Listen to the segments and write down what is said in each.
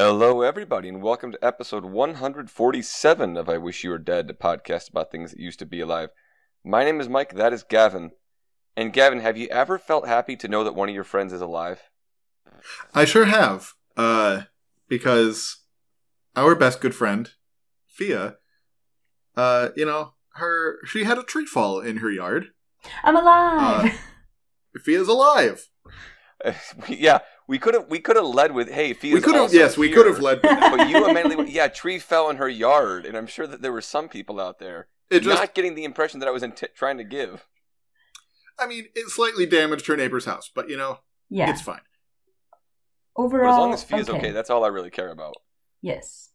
Hello, everybody, and welcome to episode 147 of I Wish You Were Dead, a podcast about things that used to be alive. My name is Mike, that is Gavin. And Gavin, have you ever felt happy to know that one of your friends is alive? I sure have. Uh, because our best good friend, Fia, uh, you know, her she had a tree fall in her yard. I'm alive. Uh, Fia's alive. Uh, yeah, we could have we could have led with, "Hey, Fia's we could have also yes, we could have led. But you immediately went, "Yeah, tree fell in her yard," and I'm sure that there were some people out there It just, not getting the impression that I was int- trying to give. I mean, it slightly damaged her neighbor's house, but you know, yeah. it's fine. Overall, But as long as Fia's okay. that's all I really care about. yes.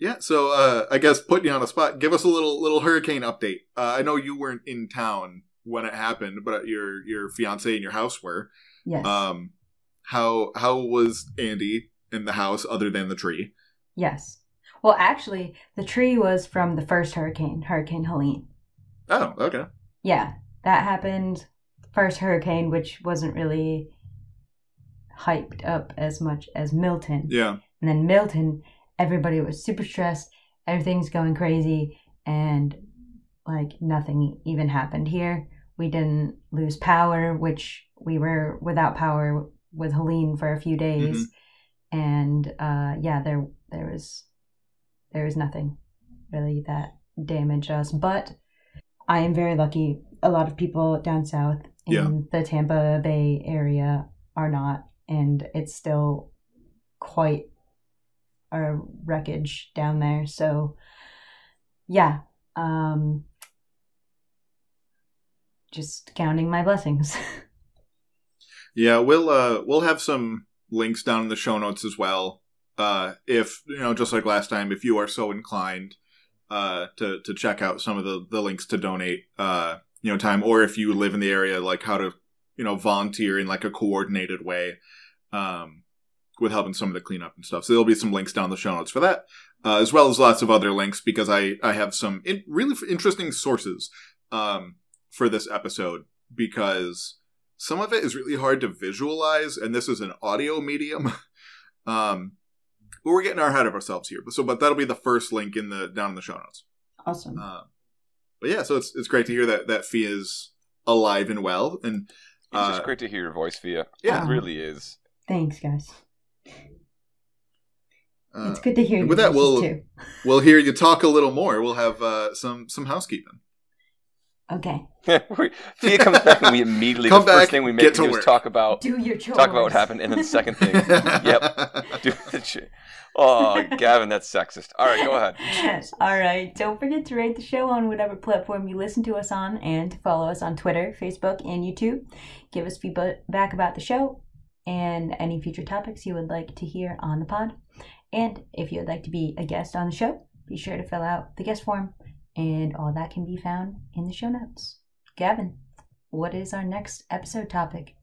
Yeah, so uh, I guess putting you on the spot, give us a little little hurricane update. Uh, I know you weren't in town when it happened, but your your fiance and your house were. Yes. Um, how how was Andy in the house other than the tree? yes. Well, actually, the tree was from the first hurricane, Hurricane Helene. Oh, okay. Yeah, that happened first hurricane, which wasn't really hyped up as much as Milton. Yeah. And then Milton, everybody was super stressed. Everything's going crazy, and like nothing even happened here. We didn't lose power, which we were without power with Helene for a few days, and uh, yeah, there there was there was nothing really that damaged us. But I am very lucky. A lot of people down south in Yeah. the Tampa Bay area are not, and it's still quite a wreckage down there. So, yeah, um, just counting my blessings. Yeah, we'll uh we'll have some links down in the show notes as well. Uh if you know, just like last time, if you are so inclined uh to to check out some of the the links to donate uh you know time or if you live in the area like how to you know volunteer in like a coordinated way um with helping some of the cleanup and stuff. So there'll be some links down the show notes for that. Uh, as well as lots of other links because I I have some in, really interesting sources um for this episode because some of it is really hard to visualize and this is an audio medium um but we're getting our head of ourselves here But so but that'll be the first link in the down in the show notes awesome. uh, but yeah so it's it's great to hear that that Fia is alive and well and It's uh, just great to hear your voice, Fia. yeah It really is. Thanks, guys. uh, it's good to hear you with that, we'll- too. we'll hear you talk a little more we'll have uh some some housekeeping Okay, We- Fia comes back and we immediately Come the first back, thing we get make to do is work. talk about do your chores. talk about what happened, and then the second thing, yep, do the shit. Oh, Gavin, that's sexist. All right, go ahead. All right. Don't forget to rate the show on whatever platform you listen to us on and to follow us on Twitter, Facebook, and YouTube. Give us feedback about the show and any future topics you would like to hear on the pod. And if you would like to be a guest on the show, be sure to fill out the guest form, and all that can be found in the show notes. Gavin, what is our next episode topic?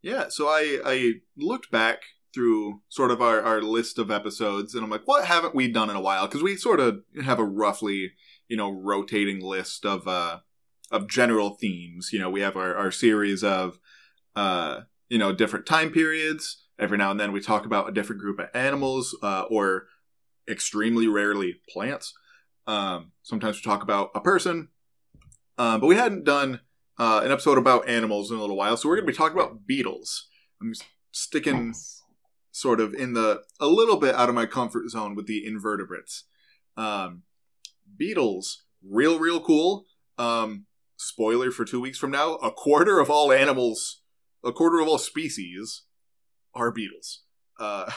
Yeah, so I I looked back through sort of our, our list of episodes and I'm like, what haven't we done in a while? Because we sort of have a roughly, you know, rotating list of uh of general themes. You know, we have our, our series of uh, you know, different time periods. Every now and then we talk about a different group of animals, uh, or extremely rarely plants. Um, sometimes we talk about a person. Um, but we hadn't done uh, an episode about animals in a little while, so we're going to be talking about beetles. I'm sticking sort of in the a little bit out of my comfort zone with the invertebrates. Um, beetles, real, real cool. Um, spoiler for two weeks from now: a quarter of all animals, a quarter of all species, are beetles. Uh,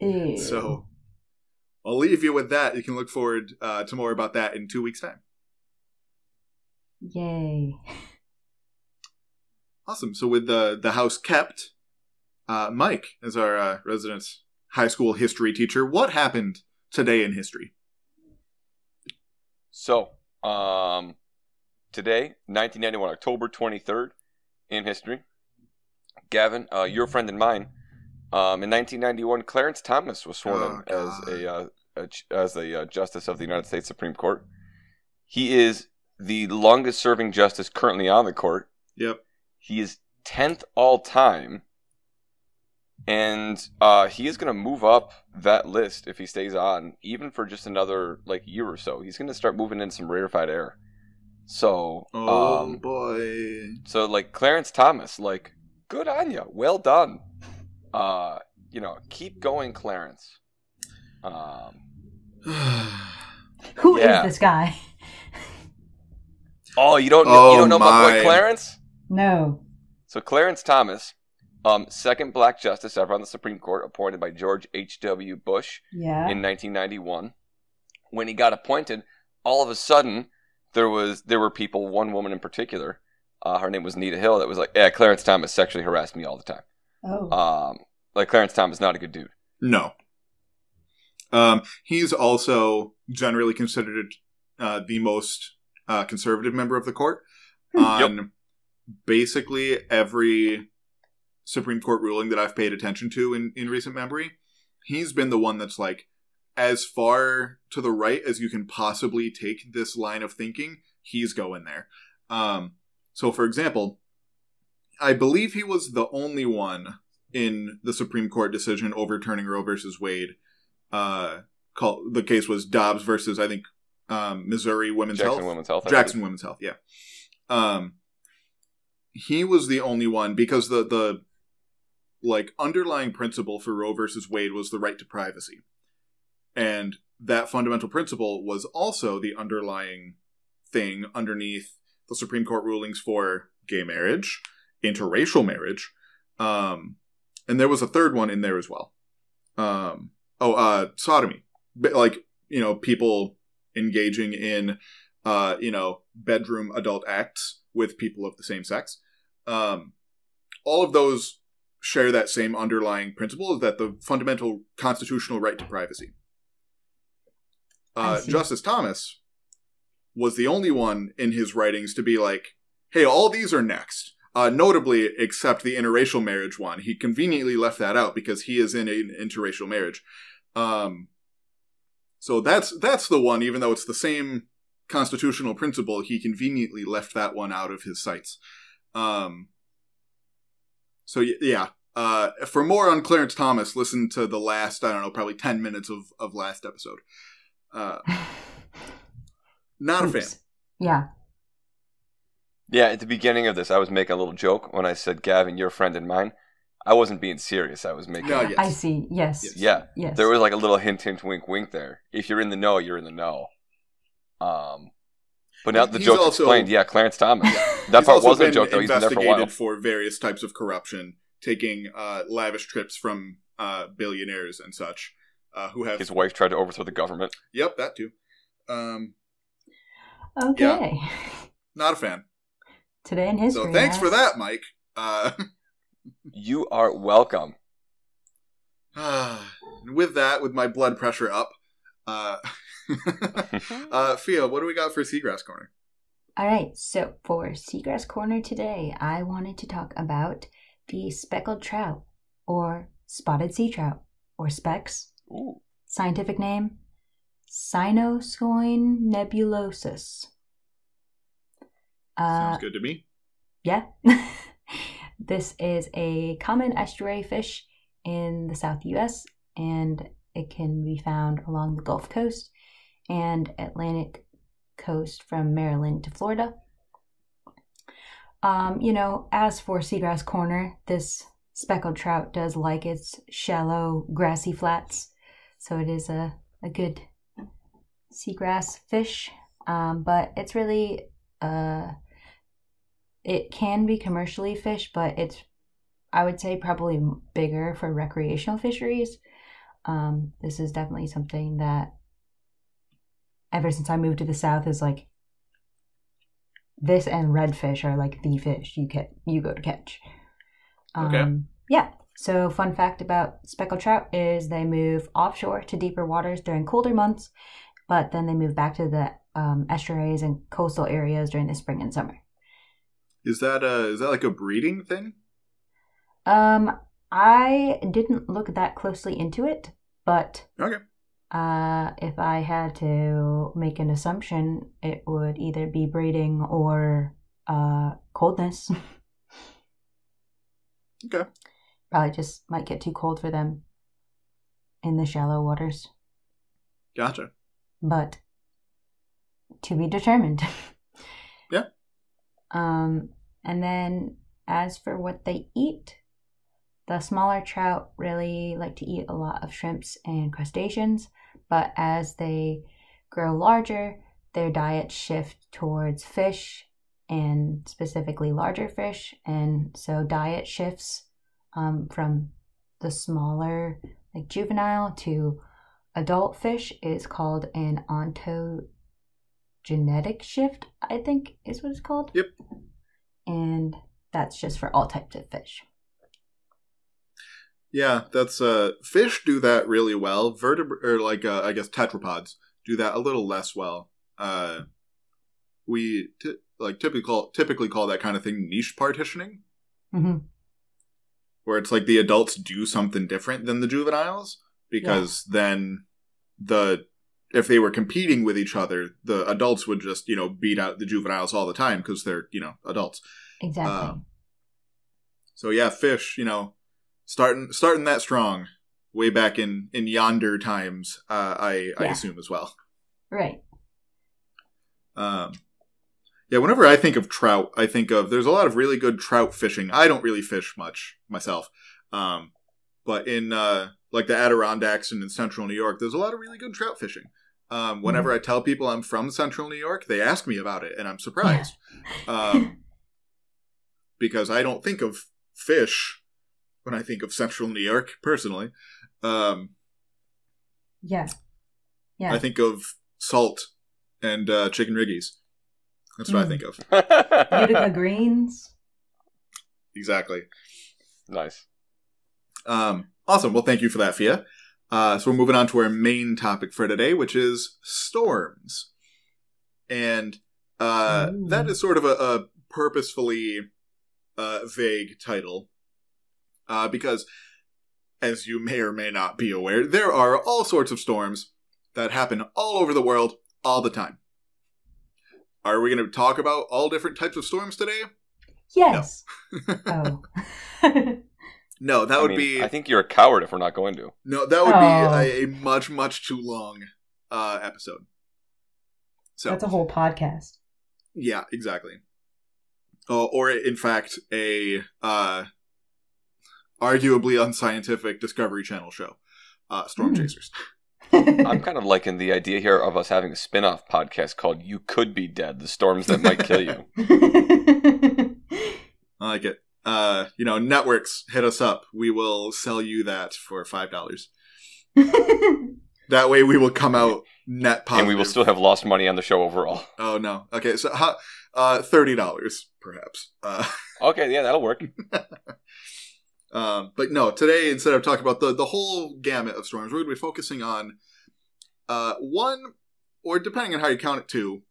so I'll leave you with that. You can look forward uh, to more about that in two weeks' time. Yay. Awesome. So with the the house kept, uh, Mike as our uh, resident high school history teacher, what happened today in history? So, um, today, 1991, October 23rd, in history. Gavin, uh, your friend and mine. Um, in 1991, Clarence Thomas was sworn Oh, in as a, uh, a as a uh, justice of the United States Supreme Court. He is the longest serving justice currently on the court. Yep. He is 10th all time and uh, he is going to move up that list if he stays on, even for just another like year or so. He's going to start moving in some rarefied air. So, Oh um, boy. so like Clarence Thomas, like good on you, well done. Uh, you know, keep going, Clarence. Um, Who is Yeah. this guy? oh, you don't Oh, you don't know my my. boy Clarence? No. So Clarence Thomas, um, second black justice ever on the Supreme Court, appointed by George H. W. Bush Yeah. in 1991. When he got appointed, all of a sudden there was there were people, one woman in particular, uh, her name was Anita Hill, that was like, "Yeah, Clarence Thomas sexually harassed me all the time." Oh. Um, like Clarence Thomas, not a good dude. No. Um, he's also generally considered uh, the most uh, conservative member of the court Hmm. on basically every Supreme Court ruling that I've paid attention to in, in recent memory. He's been the one that's like, as far to the right as you can possibly take this line of thinking, he's going there. Um, so, for example, I believe he was the only one in the Supreme Court decision overturning Roe versus Wade. Uh, called the case was Dobbs versus I think um, Missouri Women's Jackson Health. Women's Health. Jackson. Women's Health, yeah. Um, he was the only one because the the like underlying principle for Roe versus Wade was the right to privacy, and that fundamental principle was also the underlying thing underneath the Supreme Court rulings for gay marriage, interracial marriage, um, and there was a third one in there as well. Um, oh, uh, sodomy, like you know, people engaging in uh, you know, bedroom adult acts with people of the same sex. Um, all of those share that same underlying principle that the fundamental constitutional right to privacy. Uh. Justice Thomas was the only one in his writings to be like, hey, all these are next. Uh, notably, except the interracial marriage one. He conveniently left that out because he is in an interracial marriage. Um, so that's that's the one, even though it's the same constitutional principle, he conveniently left that one out of his sights. Um, so yeah, uh, for more on Clarence Thomas, listen to the last I don't know, probably ten minutes of of last episode. Uh, not a fan. Yeah. Yeah, at the beginning of this, I was making a little joke when I said, "Gavin, you're a friend of mine." I wasn't being serious. I was making. No, yes. I see. Yes. Yes. Yeah, Yes. there was like a little hint, hint, wink, wink there. If you're in the know, you're in the know. Um, but now the He's joke's also- explained. Yeah, Clarence Thomas. That part wasn't a joke though. He's been there for a investigated while. for various types of corruption, taking uh, lavish trips from uh, billionaires and such, uh, who have. His wife tried to overthrow the government. Yep, that too. Um, okay. not a fan. Today in history. So thanks for that, Mike. Uh, You are welcome. and with that, with my blood pressure up, uh, uh, Fia, what do we got for Seagrass Corner? All right, so for Seagrass Corner today, I wanted to talk about the speckled trout, or spotted sea trout, or specks. Ooh. Scientific name Cynoscion nebulosus. Uh, Sounds good to me. yeah. this is a common estuary fish in the South US, and it can be found along the Gulf Coast and Atlantic coast from Maryland to Florida. Um, you know, as for Seagrass Corner, this speckled trout does like its shallow, grassy flats, so it is a, a good seagrass fish. Um, but it's really uh, it can be commercially fished, but it's I would say probably bigger for recreational fisheries. Um, this is definitely something that ever since I moved to the south is like this and redfish are like the fish you get you go to catch. Um, Okay. Yeah. So fun fact about speckled trout is they move offshore to deeper waters during colder months, but then they move back to the um, estuaries and coastal areas during the spring and summer. Is that uh is that like a breeding thing? Um, I didn't look that closely into it, but Okay. uh, if I had to make an assumption, it would either be breeding or uh, coldness. Okay. Probably just might get too cold for them in the shallow waters. Gotcha. But to be determined. Um, and then as for what they eat, the smaller trout really like to eat a lot of shrimps and crustaceans, but as they grow larger, their diets shift towards fish and specifically larger fish. And so diet shifts um, from the smaller, like juvenile, to adult fish is called an ontogenetic shift, I think is what it's called. Yep. And that's just for all types of fish. Yeah, that's uh fish do that really well. Vertebra or like uh, I guess tetrapods do that a little less well. Uh we t- like typically call, typically call that kind of thing niche partitioning, hmm where it's like the adults do something different than the juveniles because then the if they were competing with each other, the adults would just you know beat out the juveniles all the time because they're you know adults. Exactly. Um, So yeah, fish, you know, starting starting that strong way back in in yonder times. Uh, I I assume as well. right. Um, yeah, whenever I think of trout, I think of there's a lot of really good trout fishing. I don't really fish much myself, um, but in uh, like the Adirondacks and in Central New York, there's a lot of really good trout fishing. Um, whenever I tell people I'm from Central New York, they ask me about it, and I'm surprised um, because I don't think of fish when I think of Central New York personally. Um, Yeah. Yeah. I think of salt and uh, chicken riggies. That's what I Mm. think of. Utica greens. Exactly. nice. Um, awesome. Well, thank you for that, Fia. Uh, so we're moving on to our main topic for today, which is storms. And uh, that is sort of a, a purposefully uh, vague title uh, because, as you may or may not be aware, there are all sorts of storms that happen all over the world all the time. Are we going to talk about all different types of storms today? Yes. oh. No, that I would mean, be I think you're a coward if we're not going to. No, that would Oh. be a, a much, much too long uh, episode. So, That's a whole podcast. yeah, exactly. Oh, or in fact, a uh, arguably unscientific Discovery Channel show, uh, Storm Hmm. Chasers. I'm kind of liking the idea here of us having a spin off podcast called You Could Be Dead The Storms That Might Kill You. I like it. Uh, you know, networks hit us up. We will sell you that for five dollars. That way, we will come out net and we will still have lost money on the show overall. Oh no. Okay, so uh, thirty dollars perhaps. Uh, Okay, yeah, that'll work. Um, but no, today instead of talking about the the whole gamut of storms, we're going to be focusing on uh, one, or depending on how you count it, two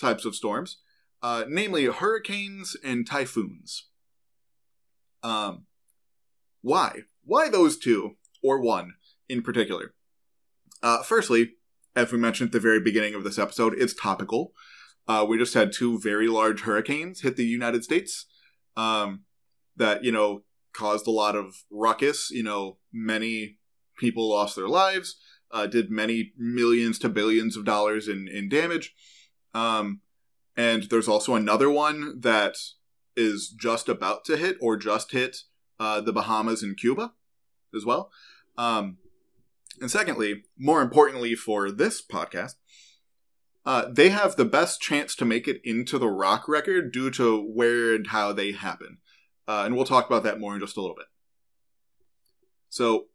types of storms, uh, namely hurricanes and typhoons. Um, why? Why those two, or one in particular? Uh, firstly, as we mentioned at the very beginning of this episode, it's topical. Uh, we just had two very large hurricanes hit the United States. Um, that you know caused a lot of ruckus. You know, many people lost their lives, uh, did many millions to billions of dollars in, in damage. Um, and there's also another one that is just about to hit or just hit uh, the Bahamas and Cuba as well. Um, and secondly, more importantly for this podcast, uh, they have the best chance to make it into the rock record due to where and how they happen. Uh, and we'll talk about that more in just a little bit. So,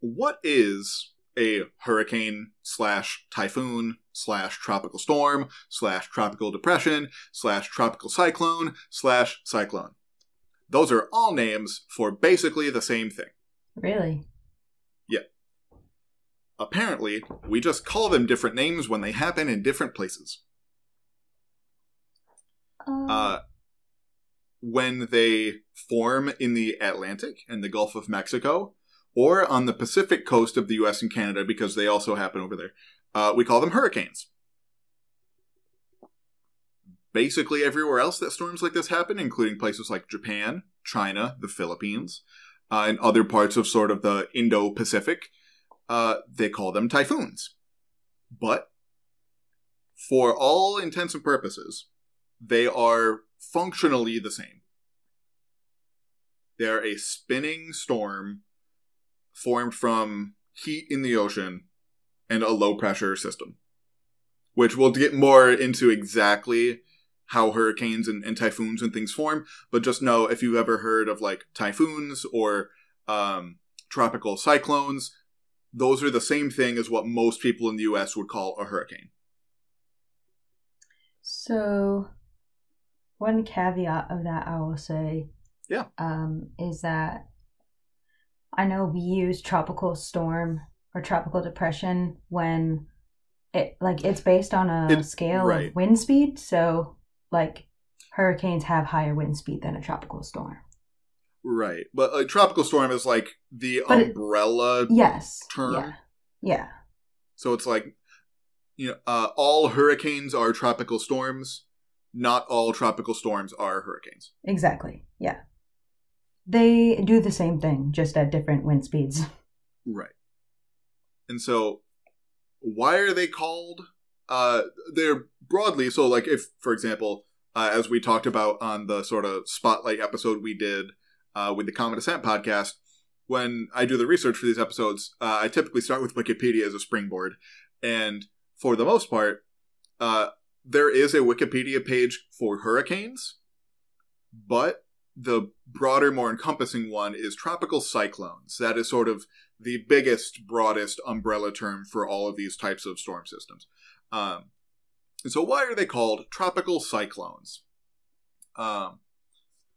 what is a hurricane slash typhoon slash tropical storm slash tropical depression slash tropical cyclone slash cyclone? Those are all names for basically the same thing. really? Yeah. Apparently, we just call them different names when they happen in different places. Uh, when they form in the Atlantic and the Gulf of Mexico, or on the Pacific coast of the US and Canada, because they also happen over there, uh, we call them hurricanes. Basically, everywhere else that storms like this happen, including places like Japan, China, the Philippines, uh, in other parts of sort of the Indo Pacific, uh, they call them typhoons. But for all intents and purposes, they are functionally the same. They're a spinning storm formed from heat in the ocean and a low pressure system, which we'll get more into exactly how hurricanes and, and, typhoons and things form. But just know if you've ever heard of like typhoons or um, tropical cyclones, those are the same thing as what most people in the US would call a hurricane. So, one caveat of that I will say, yeah, um, is that I know we use tropical storm or tropical depression when it like it's based on a it, scale right. of wind speed. So, like hurricanes have higher wind speed than a tropical storm. Right, but a tropical storm is like the but umbrella. It, yes. Term. Yeah. Yeah. So it's like you know, uh, all hurricanes are tropical storms. Not all tropical storms are hurricanes. Exactly. Yeah. They do the same thing, just at different wind speeds. Right. And so, why are they called? Uh, they're broadly so. Like, if for example, uh, as we talked about on the sort of spotlight episode we did uh, with the Common Descent podcast, when I do the research for these episodes, uh, I typically start with Wikipedia as a springboard, and for the most part, uh, there is a Wikipedia page for hurricanes, but the broader, more encompassing one is tropical cyclones. That is sort of the biggest, broadest umbrella term for all of these types of storm systems. Um, and so, why are they called tropical cyclones? Um,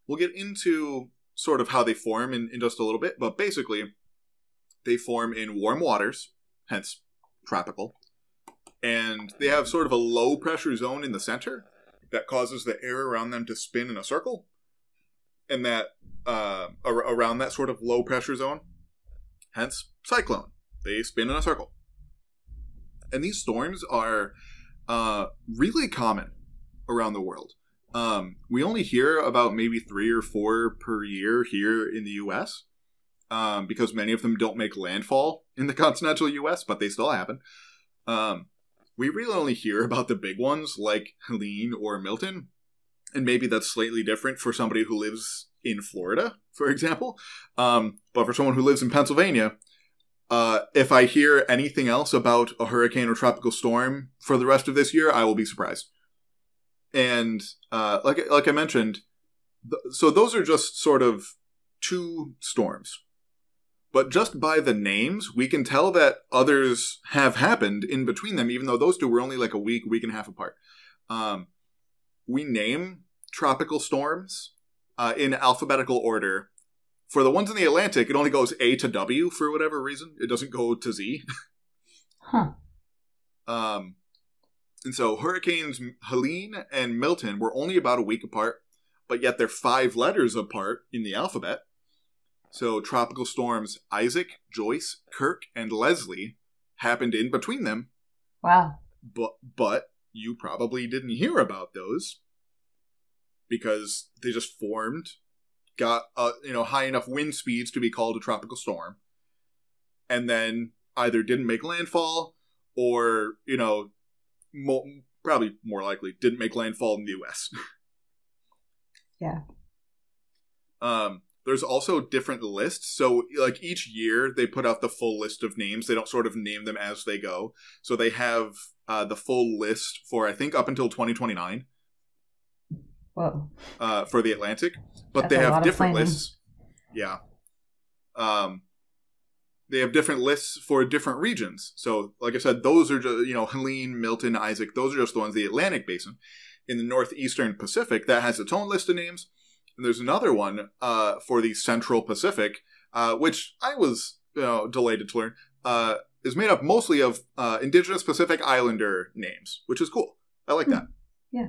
we'll get into sort of how they form in, in just a little bit, but basically, they form in warm waters, hence tropical, and they have sort of a low pressure zone in the center that causes the air around them to spin in a circle, and that uh, around that sort of low pressure zone, hence cyclone, they spin in a circle. And these storms are uh, really common around the world. Um, we only hear about maybe three or four per year here in the U.S. Um, because many of them don't make landfall in the continental U.S., but they still happen. Um, we really only hear about the big ones like Helene or Milton. And maybe that's slightly different for somebody who lives in Florida, for example. Um, but for someone who lives in Pennsylvania, uh, if I hear anything else about a hurricane or tropical storm for the rest of this year, I will be surprised. And uh, like like I mentioned, th- so those are just sort of two storms but just by the names, we can tell that others have happened in between them, even though those two were only like a week, week and a half apart. Um, we name tropical storms uh, in alphabetical order. For the ones in the Atlantic, it only goes A to W for whatever reason. It doesn't go to Z. huh. Um, and so hurricanes Helene and Milton were only about a week apart, but yet they're five letters apart in the alphabet. So tropical storms Isaac, Joyce, Kirk, and Leslie happened in between them. Wow. But but you probably didn't hear about those because they just formed, got uh, you know high enough wind speeds to be called a tropical storm, and then either didn't make landfall or you know mo- probably more likely didn't make landfall in the U.S. yeah. Um, there's also different lists. So, like each year, they put out the full list of names. They don't sort of name them as they go. So they have uh, the full list for I think up until 2029. Whoa. Uh, for the Atlantic, but That's they have different lists. Yeah. Um, they have different lists for different regions. So, like I said, those are just you know Helene, Milton, Isaac. Those are just the ones the Atlantic Basin. In the northeastern Pacific, that has its own list of names. And there's another one uh, for the Central Pacific, uh, which I was you know, delighted to learn, uh, is made up mostly of uh, indigenous Pacific Islander names, which is cool. I like that. Yeah.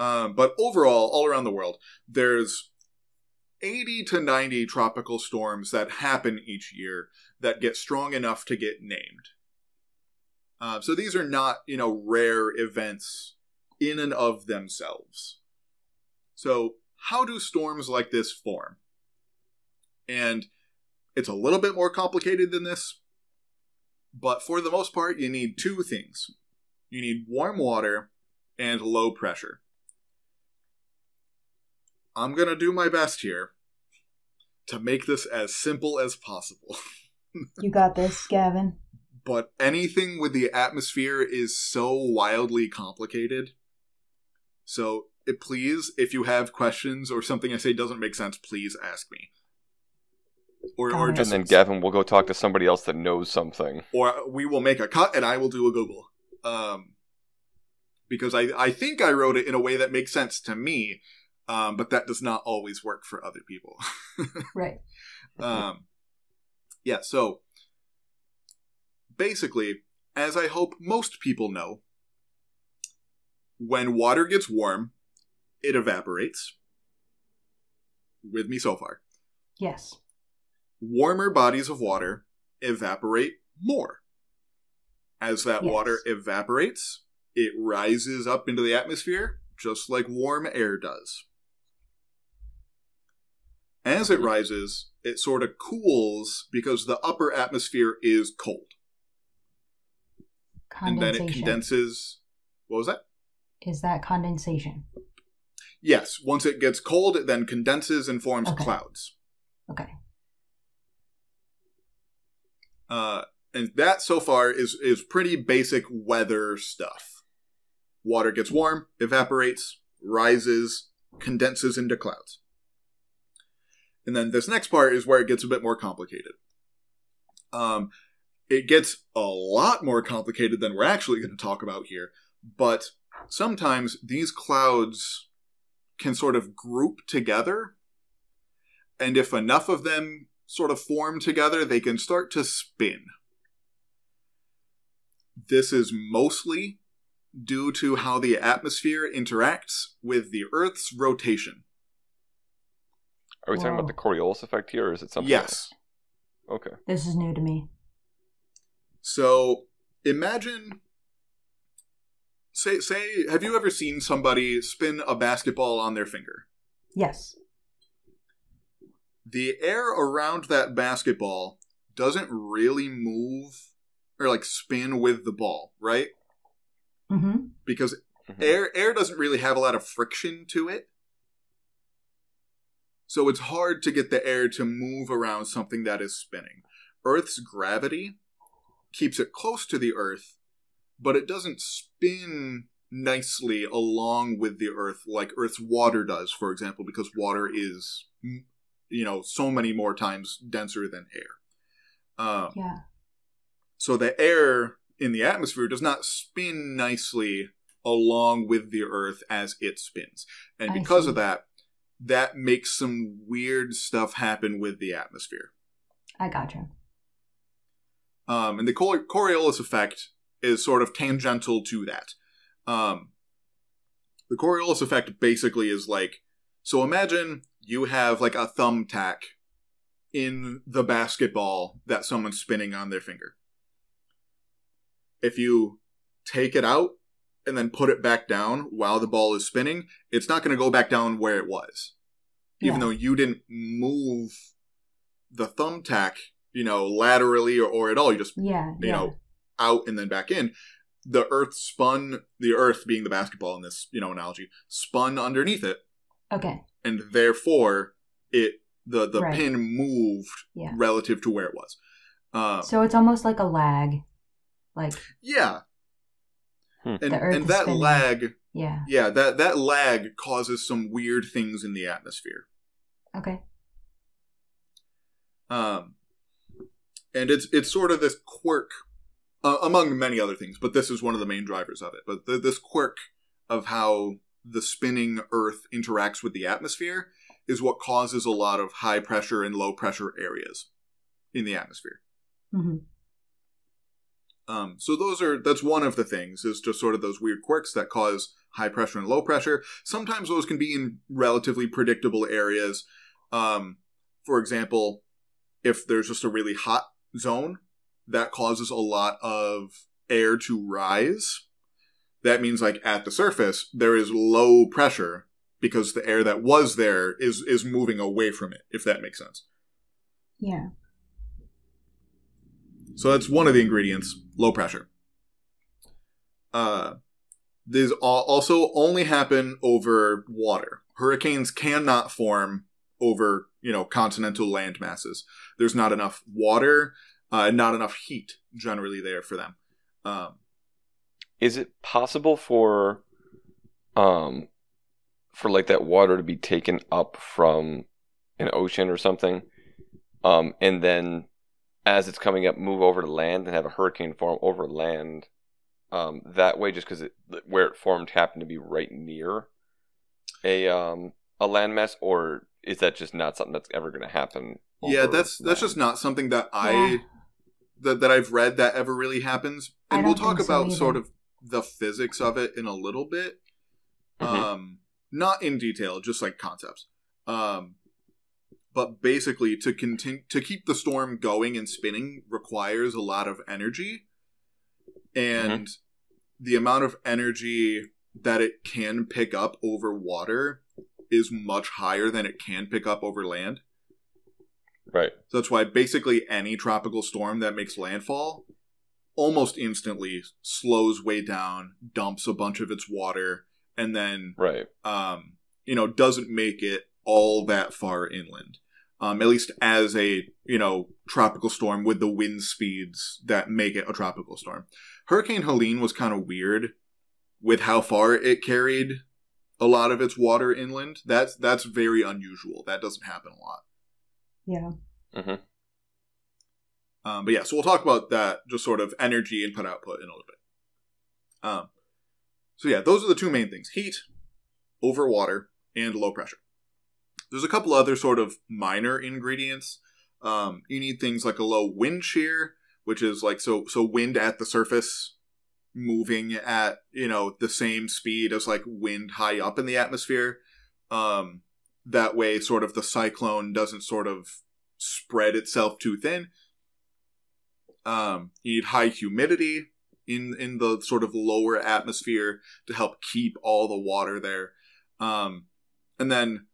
Um, but overall, all around the world, there's 80 to 90 tropical storms that happen each year that get strong enough to get named. Uh, so these are not, you know, rare events in and of themselves. So, how do storms like this form? And it's a little bit more complicated than this, but for the most part, you need two things you need warm water and low pressure. I'm going to do my best here to make this as simple as possible. You got this, Gavin. but anything with the atmosphere is so wildly complicated. So, it, please, if you have questions or something I say doesn't make sense, please ask me. Or, or Got it. And then Gavin will go talk to somebody else that knows something. or we will make a cut and I will do a Google. Um, because I, I think I wrote it in a way that makes sense to me, um, but that does not always work for other people. Right. Um, yeah, so basically, as I hope most people know, when water gets warm, it evaporates. With me so far. Yes. Warmer bodies of water evaporate more. As that Yes. water evaporates, it rises up into the atmosphere just like warm air does. As it rises, it sort of cools because the upper atmosphere is cold. And then it condenses. What was that? Is that condensation? Yes, once it gets cold, it then condenses and forms Okay. clouds. Okay. Uh, and that so far is is pretty basic weather stuff. Water gets warm, evaporates, rises, condenses into clouds. And then this next part is where it gets a bit more complicated. Um, it gets a lot more complicated than we're actually going to talk about here, but sometimes these clouds can sort of group together, and if enough of them sort of form together, they can start to spin. This is mostly due to how the atmosphere interacts with the Earth's rotation. Are we talking about the Coriolis effect here, or is it something Yes. else? Okay. This is new to me. So imagine say say have you ever seen somebody spin a basketball on their finger? Yes. The air around that basketball doesn't really move or like spin with the ball, right? Mm-hmm. Because Mhm. air air doesn't really have a lot of friction to it. So it's hard to get the air to move around something that is spinning. Earth's gravity keeps it close to the earth, but it doesn't spin nicely along with the earth like earth's water does, for example, because water is you know, so many more times denser than air. Um, Yeah. so the air in the atmosphere does not spin nicely along with the Earth as it spins. And because of that, that makes some weird stuff happen with the atmosphere. I gotcha. Um, and the Cor- Coriolis effect is sort of tangential to that. Um, the Coriolis effect basically is like so imagine you have like a thumbtack in the basketball that someone's spinning on their finger. If you take it out and then put it back down while the ball is spinning, it's not going to go back down where it was. Even Yeah. though you didn't move the thumbtack, you know, laterally or, or at all, you just Yeah. you yeah. know, out and then back in. The earth spun, the earth being the basketball in this, you know, analogy, spun underneath it, Okay. and therefore it the the Right. pin moved Yeah. relative to where it was. Um, So it's almost like a lag. Like, yeah, Hmm. and and that spinning. lag, yeah. yeah, that that lag causes some weird things in the atmosphere. Okay. Um, and it's it's sort of this quirk, uh, among many other things, but this is one of the main drivers of it. But th this quirk of how the spinning Earth interacts with the atmosphere is what causes a lot of high pressure and low pressure areas in the atmosphere. hmm Um, so those are that's one of the things is just sort of those weird quirks that cause high pressure and low pressure. Sometimes those can be in relatively predictable areas. Um, for example, if there's just a really hot zone that causes a lot of air to rise, that means like at the surface there is low pressure because the air that was there is is moving away from it. If that makes sense. Yeah. So that's one of the ingredients, low pressure. Uh, these also only happen over water. Hurricanes cannot form over, you know, continental land masses. There's not enough water, uh, and not enough heat generally there for them. Um, Is it possible for um for like that water to be taken up from an ocean or something? Um and then as it's coming up move over to land and have a hurricane form over land um that way just cuz it where it formed happened to be right near a um a landmass or is that just not something that's ever going to happen? yeah, over that's that's just not something that I Yeah. that that I've read that ever really happens. And we'll talk think so about sort of the physics of it in a little bit. Mhm. Um not in detail, just like concepts. Um but basically to continue to keep the storm going and spinning requires a lot of energy. And the amount of energy that it can pick up over water is much higher than it can pick up over land. right. So that's why basically any tropical storm that makes landfall almost instantly slows way down, dumps a bunch of its water, and then Right. um, you know doesn't make it all that far inland. Um, at least as a you know tropical storm with the wind speeds that make it a tropical storm. Hurricane Helene was kind of weird with how far it carried a lot of its water inland. That's that's very unusual. That doesn't happen a lot. Yeah. Mhm. Um, but yeah, so we'll talk about that, just sort of energy input output in a little bit. Um, so yeah, those are the two main things: heat over water and low pressure. There's a couple other sort of minor ingredients. Um, you need things like a low wind shear, which is like so so wind at the surface moving at you know the same speed as like wind high up in the atmosphere. Um, that way, sort of the cyclone doesn't sort of spread itself too thin. Um, you need high humidity in in the sort of lower atmosphere to help keep all the water there. Um, and then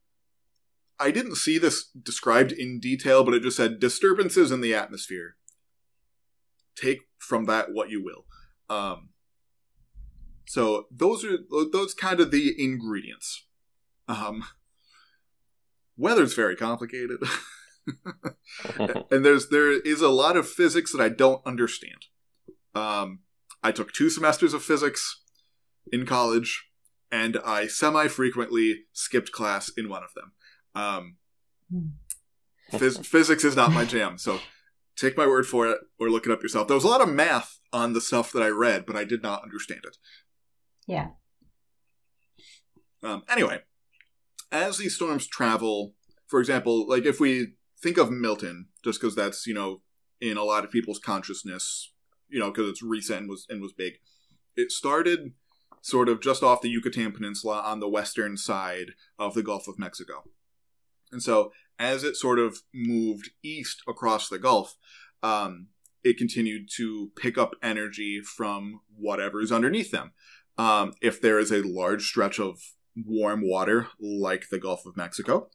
I didn't see this described in detail, but it just said disturbances in the atmosphere. Take from that what you will. Um, so those are those kind of the ingredients. Um, weather's very complicated. and there's there is a lot of physics that I don't understand. Um, I took two semesters of physics in college, and I semi frequently skipped class in one of them. Um, phys- physics is not my jam, so take my word for it or look it up yourself. There was a lot of math on the stuff that I read, but I did not understand it. Yeah. Um, anyway, as these storms travel, for example, like if we think of Milton, just because that's you know in a lot of people's consciousness, you know, because it's recent and was and was big. It started sort of just off the Yucatan Peninsula on the western side of the Gulf of Mexico, and so as it sort of moved east across the Gulf, um, it continued to pick up energy from whatever is underneath them. Um, if there is a large stretch of warm water like the Gulf of Mexico,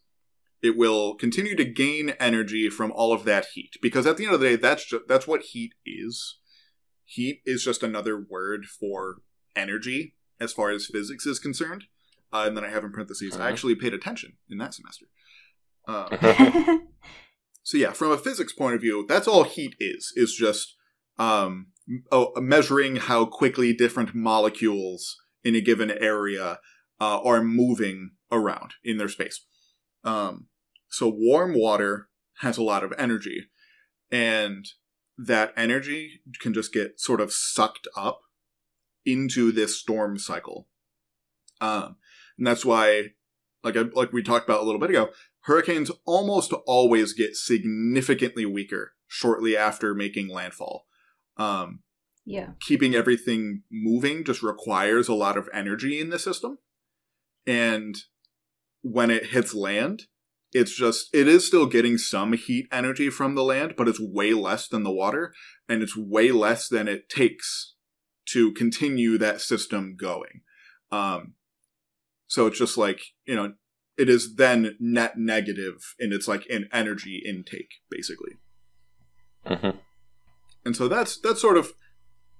it will continue to gain energy from all of that heat because at the end of the day that's just, that's what heat is heat is just another word for energy as far as physics is concerned uh, and then i have in parentheses i Mhm. actually paid attention in that semester uh, Mm-hmm. so yeah from a physics point of view that's all heat is is just um, oh, measuring how quickly different molecules in a given area uh, are moving around in their space um, so warm water has a lot of energy, and that energy can just get sort of sucked up into this storm cycle. Um, and that's why, like I, like we talked about a little bit ago, hurricanes almost always get significantly weaker shortly after making landfall. Um, yeah. keeping everything moving just requires a lot of energy in the system. And when it hits land, it's just, it is still getting some heat energy from the land, but it's way less than the water, and it's way less than it takes to continue that system going. Um, so it's just like, you know, it is then net negative in its like in energy intake, basically. Mm-hmm. And so that's that's sort of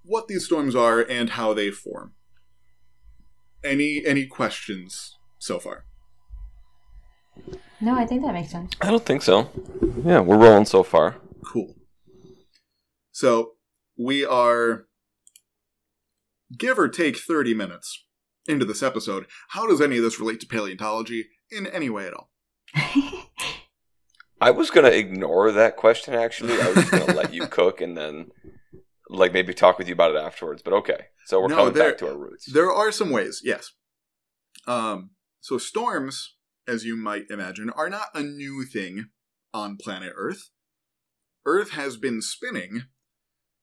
what these storms are and how they form. Any any questions so far? No, I think that makes sense. I don't think so. Yeah, we're rolling so far. Cool. So we are give or take 30 minutes into this episode. How does any of this relate to paleontology in any way at all? I was gonna ignore that question. Actually, I was just gonna let you cook and then, like, maybe talk with you about it afterwards. But okay, so we're No, coming there- back to our roots. There are some ways, yes. Um, so storms, as you might imagine, are not a new thing on planet Earth. Earth has been spinning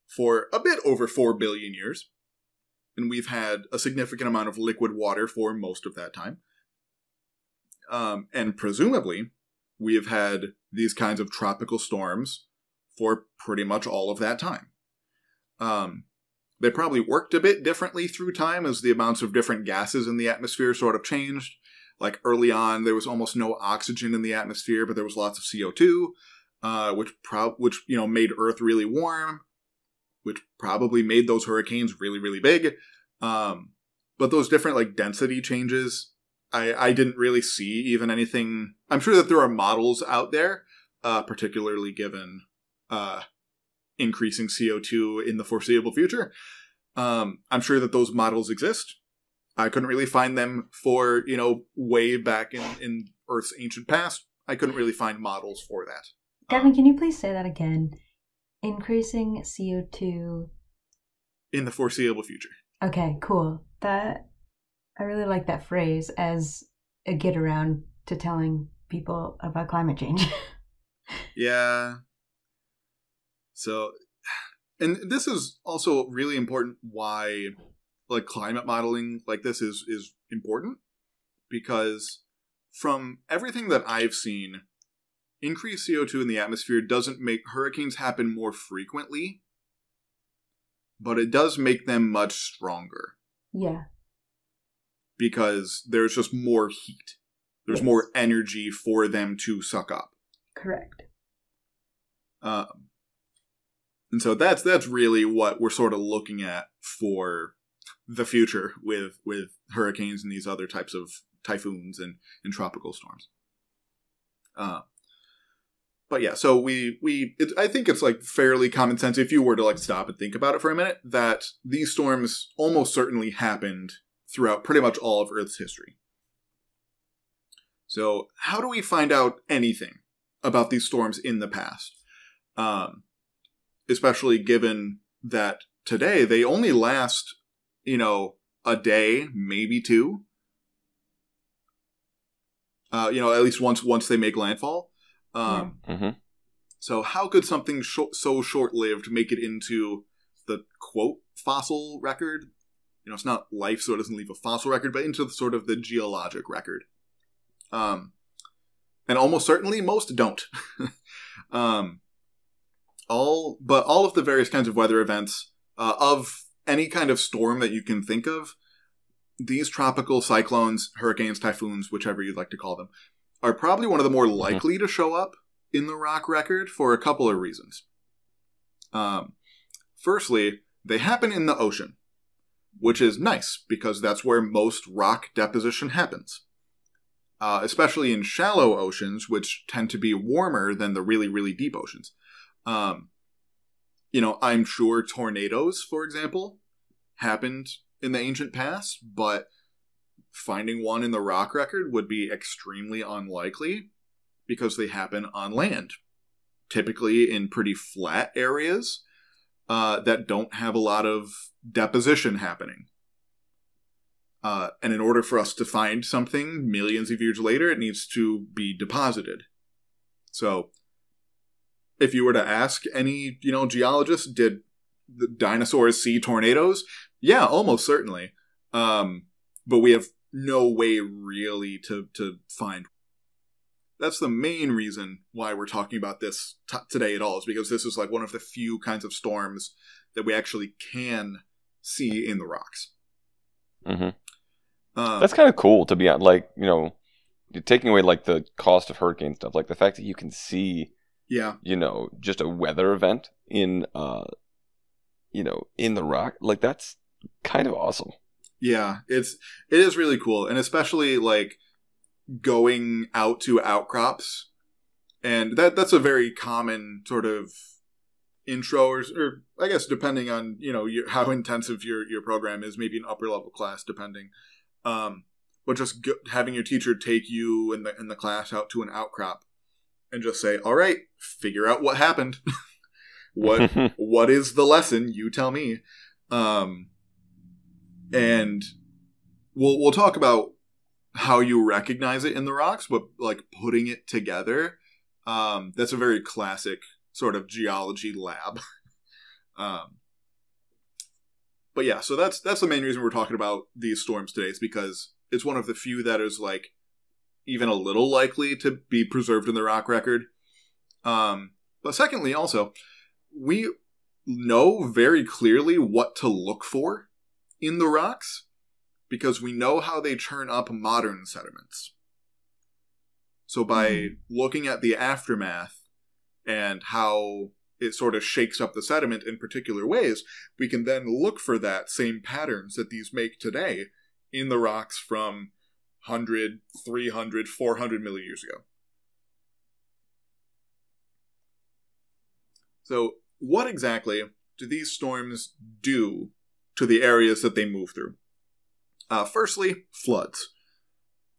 for a bit over 4 billion years, and we've had a significant amount of liquid water for most of that time. Um, and presumably, we have had these kinds of tropical storms for pretty much all of that time. Um, they probably worked a bit differently through time as the amounts of different gases in the atmosphere sort of changed. Like early on, there was almost no oxygen in the atmosphere, but there was lots of CO2, uh, which pro- which you know made Earth really warm, which probably made those hurricanes really really big. Um, but those different like density changes, I I didn't really see even anything. I'm sure that there are models out there, uh, particularly given uh, increasing CO2 in the foreseeable future. Um, I'm sure that those models exist. I couldn't really find them for, you know, way back in, in Earth's ancient past. I couldn't really find models for that. Gavin, can you please say that again? Increasing CO2. In the foreseeable future. Okay, cool. That I really like that phrase as a get around to telling people about climate change. Yeah. So, and this is also really important why like climate modeling like this is is important because from everything that I've seen, increased CO2 in the atmosphere doesn't make hurricanes happen more frequently, but it does make them much stronger yeah. Because there's just more heat. There's Yes. more energy for them to suck up. Correct. Um, and so that's that's really what we're sort of looking at for the future with with hurricanes and these other types of typhoons and, and tropical storms. Uh, but yeah, so we we it, I think it's like fairly common sense if you were to like stop and think about it for a minute that these storms almost certainly happened throughout pretty much all of Earth's history. So how do we find out anything about these storms in the past? um, especially given that today they only last, you know, a day, maybe two. Uh, you know, at least once once they make landfall. Um, hmm So how could something sh- so short-lived make it into the quote fossil record? You know, it's not life, so it doesn't leave a fossil record, but into the, sort of the geologic record. Um, and almost certainly most don't. um, all but all of the various kinds of weather events uh, of any kind of storm that you can think of these tropical cyclones hurricanes typhoons whichever you'd like to call them are probably one of the more likely to show up in the rock record for a couple of reasons um, firstly they happen in the ocean which is nice because that's where most rock deposition happens. Uh, especially in shallow oceans which tend to be warmer than the really really deep oceans. Um, you know, I'm sure tornadoes, for example, happened in the ancient past, but finding one in the rock record would be extremely unlikely because they happen on land, typically in pretty flat areas uh, that don't have a lot of deposition happening. Uh, and in order for us to find something millions of years later, it needs to be deposited. So, if you were to ask any, you know, geologist, did the dinosaurs see tornadoes? Yeah, almost certainly. Um, but we have no way really to to find. That's the main reason why we're talking about this t- today at all, is because this is like one of the few kinds of storms that we actually can see in the rocks. hmm Um, That's kind of cool to be on. Like you know, taking away like the cost of hurricane stuff, like the fact that you can see, Yeah. you know, just a weather event in, uh, you know, in the rock, like that's kind of awesome. Yeah, it's it is really cool, and especially like going out to outcrops, and that that's a very common sort of intro, or, or I guess depending on you know your, how intensive your your program is, maybe an upper level class, depending. Um, but just go, having your teacher take you and the in the class out to an outcrop, and just say, "All right, figure out what happened. what what is the lesson? You tell me." Um, and we'll we'll talk about how you recognize it in the rocks, but like putting it together, um, that's a very classic sort of geology lab. um, but yeah, so that's that's the main reason we're talking about these storms today is because it's one of the few that is like even a little likely to be preserved in the rock record. Um, but secondly, also we know very clearly what to look for in the rocks because we know how they churn up modern sediments. So by Mhm. looking at the aftermath and how it sort of shakes up the sediment in particular ways, we can then look for that same patterns that these make today in the rocks from 100, 300, 400 million years ago. So, what exactly do these storms do to the areas that they move through? Uh, firstly, floods.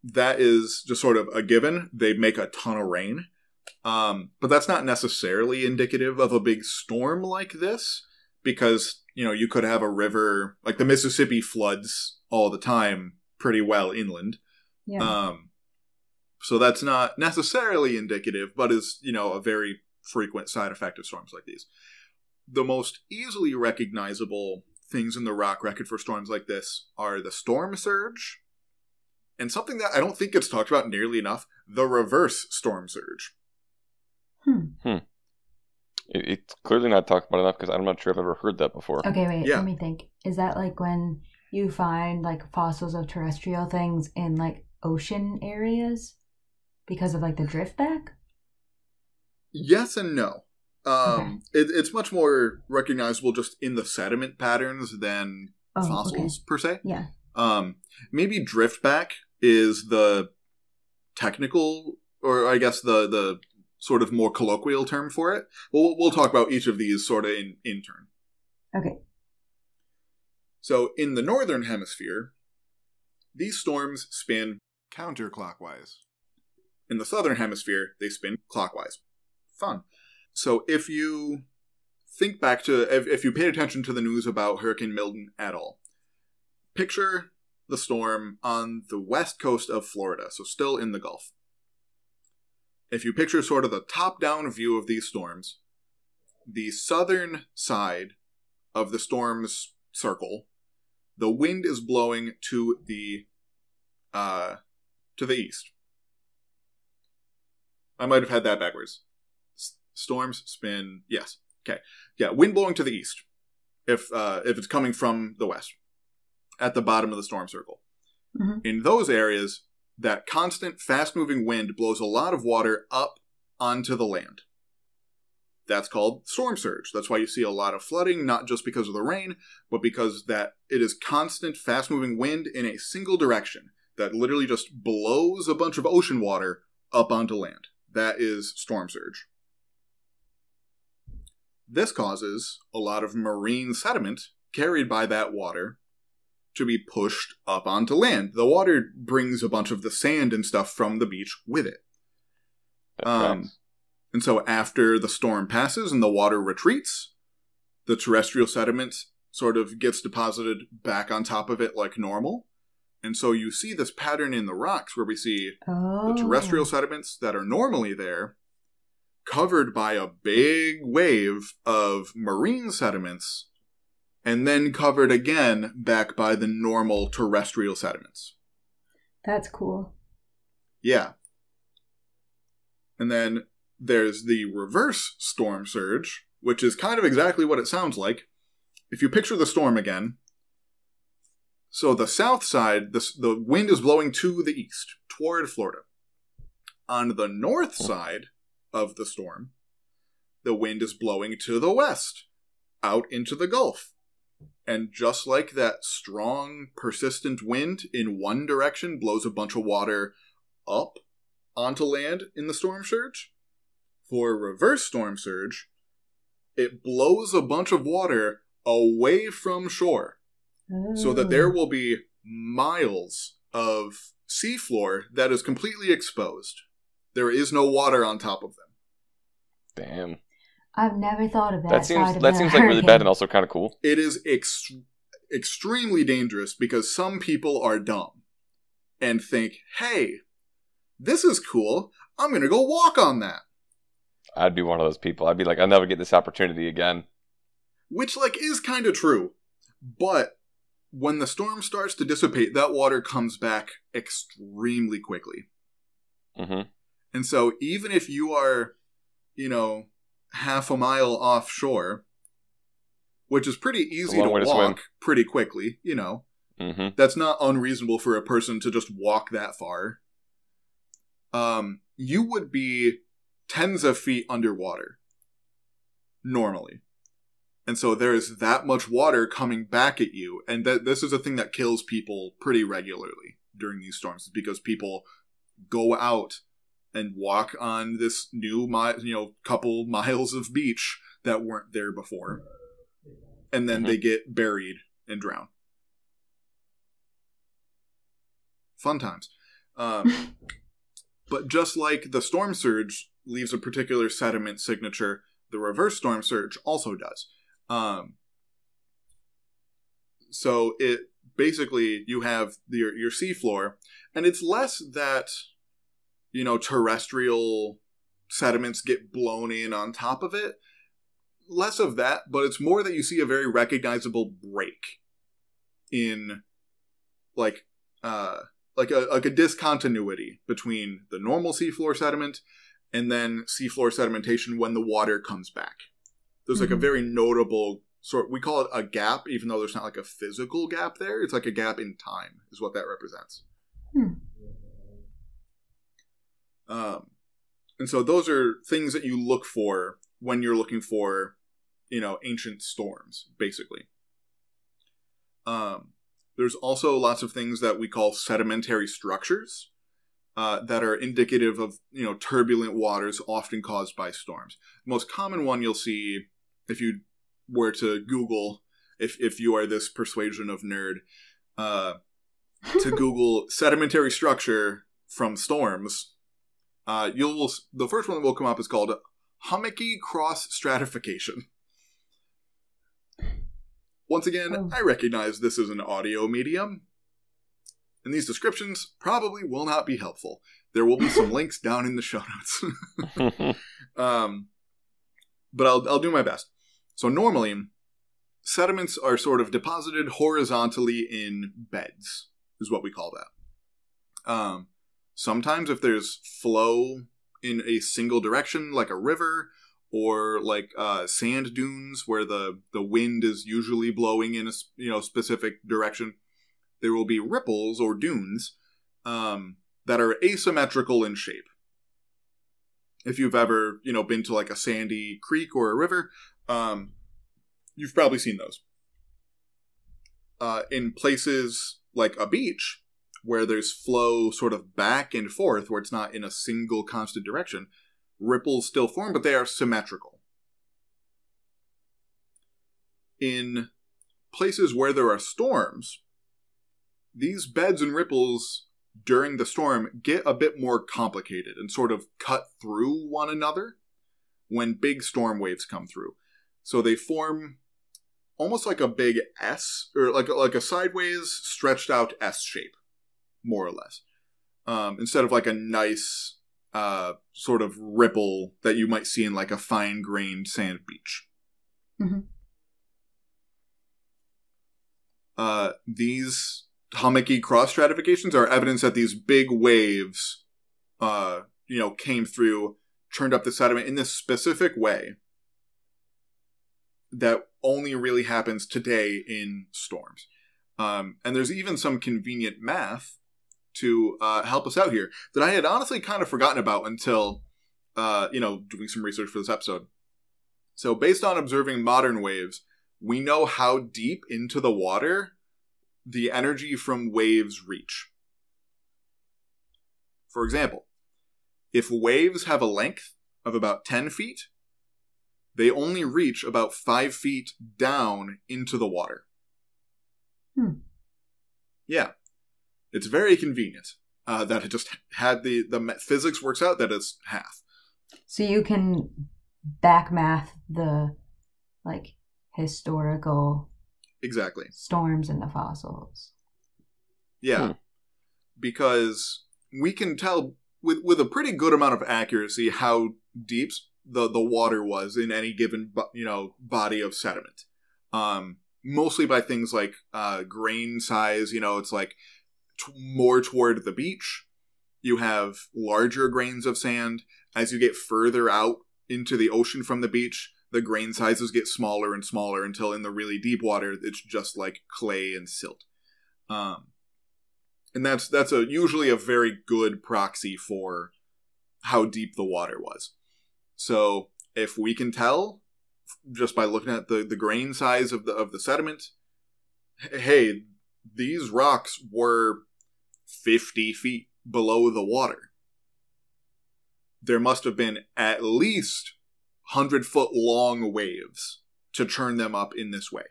That is just sort of a given. They make a ton of rain. Um, but that's not necessarily indicative of a big storm like this because, you know, you could have a river, like the Mississippi floods all the time pretty well inland. Yeah. Um, so that's not necessarily indicative, but is, you know, a very frequent side effect of storms like these. The most easily recognizable things in the rock record for storms like this are the storm surge and something that I don't think gets talked about nearly enough the reverse storm surge. Hmm. It, it's clearly not talked about enough because I'm not sure I've ever heard that before. okay, wait. yeah. Let me think. Is that like when you find like fossils of terrestrial things in like ocean areas because of like the drift back? Yes and no. Um, it, it's much more recognizable just in the sediment patterns than Oh, fossils per se. Yeah. Um, maybe driftback is the technical, or I guess the the sort of more colloquial term for it. We'll we'll talk about each of these sort of in in turn. Okay. So in the northern hemisphere, these storms spin counterclockwise. In the southern hemisphere, they spin clockwise. Fun. So if you think back to if, if you paid attention to the news about Hurricane Milton at all, picture the storm on the west coast of Florida, so still in the Gulf. If you picture sort of the top down view of these storms, the southern side of the storm's circle, the wind is blowing to the uh to the east. I might have had that backwards. Storms spin, yes. Okay. Yeah, wind blowing to the east. If uh if it's coming from the west at the bottom of the storm circle. Mhm. In those areas, that constant fast moving wind blows a lot of water up onto the land. That's called storm surge. That's why you see a lot of flooding, not just because of the rain, but because that it is constant fast moving wind in a single direction that literally just blows a bunch of ocean water up onto land. That is storm surge. This causes a lot of marine sediment carried by that water to be pushed up onto land. The water brings a bunch of the sand and stuff from the beach with it. Um. And so after the storm passes and the water retreats, the terrestrial sediment sort of gets deposited back on top of it like normal. And so you see this pattern in the rocks where we see Oh. the terrestrial sediments that are normally there covered by a big wave of marine sediments and then covered again back by the normal terrestrial sediments. That's cool. Yeah. And then there's the reverse storm surge, which is kind of exactly what it sounds like. If you picture the storm again, so the south side, the, the wind is blowing to the east, toward Florida. On the north hmm. side of the storm, the wind is blowing to the west, out into the Gulf. And just like that strong, persistent wind in one direction blows a bunch of water up onto land in the storm surge, for reverse storm surge, it blows a bunch of water away from shore so that oh. there will be miles of seafloor that is completely exposed. There is no water on top of them. Damn. I've never thought of that. That seems that seems like really bad and also kind of cool. It is ex- extremely dangerous because some people are dumb and think, hey, this is cool. I'm going to go walk on that. I'd be one of those people. I'd be like, I'll never get this opportunity again. Which, like, is kind of true. But when the storm starts to dissipate, that water comes back extremely quickly. hmm And so, even if you are, you know, half a mile offshore, which is pretty easy to walk swim. pretty quickly, you know, hmm that's not unreasonable for a person to just walk that far. Um, you would be tens of feet underwater normally. And so there is that much water coming back at you, and that this is a thing that kills people pretty regularly during these storms, is because people go out and walk on this new, mi- you know, couple miles of beach that weren't there before, and then Mhm. they get buried and drown. Fun times. Um, but just like the storm surge leaves a particular sediment signature, the reverse storm surge also does. Um, so it basically you have your your seafloor, and it's less that you know terrestrial sediments get blown in on top of it. Less of that, but it's more that you see a very recognizable break in like uh like a like a discontinuity between the normal seafloor sediment and then seafloor sedimentation when the water comes back. There's like a Mhm. very notable sort we call it a gap even though there's not like a physical gap there. It's like a gap in time is what that represents. Hmm. Um and so those are things that you look for when you're looking for, you know, ancient storms basically. Um there's also lots of things that we call sedimentary structures uh, that are indicative of you know turbulent waters often caused by storms. The most common one you'll see if you were to Google, if if you are this persuasion of nerd, uh, to Google sedimentary structure from storms, uh, you'll the first one that will come up is called hummocky cross stratification. Once again, Oh. I recognize this is an audio medium, and these descriptions probably will not be helpful. There will be some links down in the show notes. um, but I'll, I'll do my best. So, normally, sediments are sort of deposited horizontally in beds, is what we call that. Um, sometimes, if there's flow in a single direction, like a river, or like uh, sand dunes where the, the wind is usually blowing in a you know specific direction, there will be ripples or dunes um, that are asymmetrical in shape. If you've ever you know been to like a sandy creek or a river, um, you've probably seen those. Uh, in places like a beach, where there's flow sort of back and forth, where it's not in a single constant direction, ripples still form, but they are symmetrical. In places where there are storms, these beds and ripples during the storm get a bit more complicated and sort of cut through one another when big storm waves come through. So they form almost like a big S or like a, like a sideways stretched out S shape, more or less, um, instead of like a nice uh, sort of ripple that you might see in like a fine grained sand beach. Mhm. Uh, these hummocky cross stratifications are evidence that these big waves, uh, you know, came through, churned up the sediment in this specific way that only really happens today in storms. Um, and there's even some convenient math to uh, help us out here that I had honestly kind of forgotten about until, uh, you know, doing some research for this episode. So, based on observing modern waves, we know how deep into the water the energy from waves reach. For example, if waves have a length of about 10 feet, they only reach about 5 feet down into the water. Hmm. Yeah. It's very convenient uh, that it just had the, the physics works out that it's half. So you can back math the like historical Exactly. storms in the fossils. Yeah. Hmm. Because we can tell with with a pretty good amount of accuracy how deep the the water was in any given you know body of sediment. Um mostly by things like uh grain size, you know, it's like t- more toward the beach. You have larger grains of sand. As you get further out into the ocean from the beach the grain sizes get smaller and smaller until in the really deep water it's just like clay and silt. Um, and that's that's a usually a very good proxy for how deep the water was. So if we can tell just by looking at the the grain size of the of the sediment hey these rocks were 50 feet below the water there must have been at least hundred foot long waves to churn them up in this way.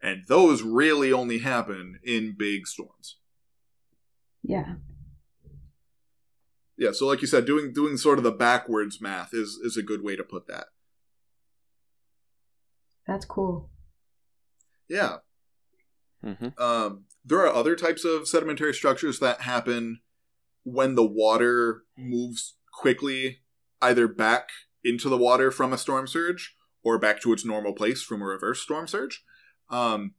And those really only happen in big storms. Yeah. Yeah, so like you said, doing doing sort of the backwards math is is a good way to put that. That's cool. Yeah. Mm-hmm. Um, there are other types of sedimentary structures that happen when the water moves quickly, either back into the water from a storm surge or back to its normal place from a reverse storm surge. Um,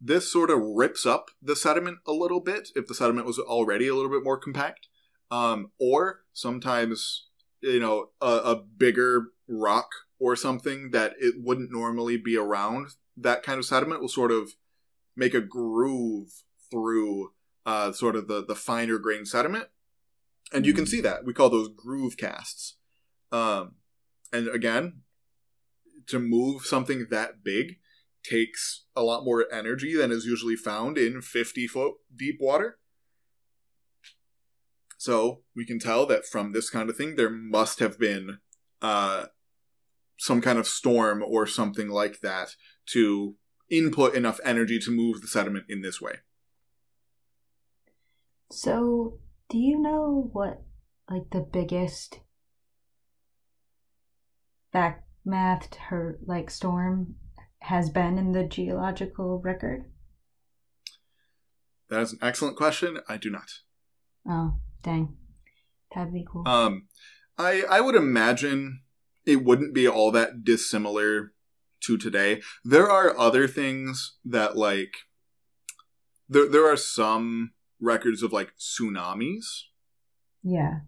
this sort of rips up the sediment a little bit if the sediment was already a little bit more compact. Um, or sometimes, you know, a, a bigger rock or something that it wouldn't normally be around that kind of sediment will sort of make a groove through uh, sort of the, the finer grain sediment. And you can see that. We call those groove casts. Um, and again, to move something that big takes a lot more energy than is usually found in 50 foot deep water. So we can tell that from this kind of thing, there must have been uh, some kind of storm or something like that to input enough energy to move the sediment in this way. So, do you know what like the biggest back mathed her like storm has been in the geological record? That is an excellent question. I do not. Oh, dang. That'd be cool. Um, I I would imagine it wouldn't be all that dissimilar to today. There are other things that like there there are some records of like tsunamis yeah.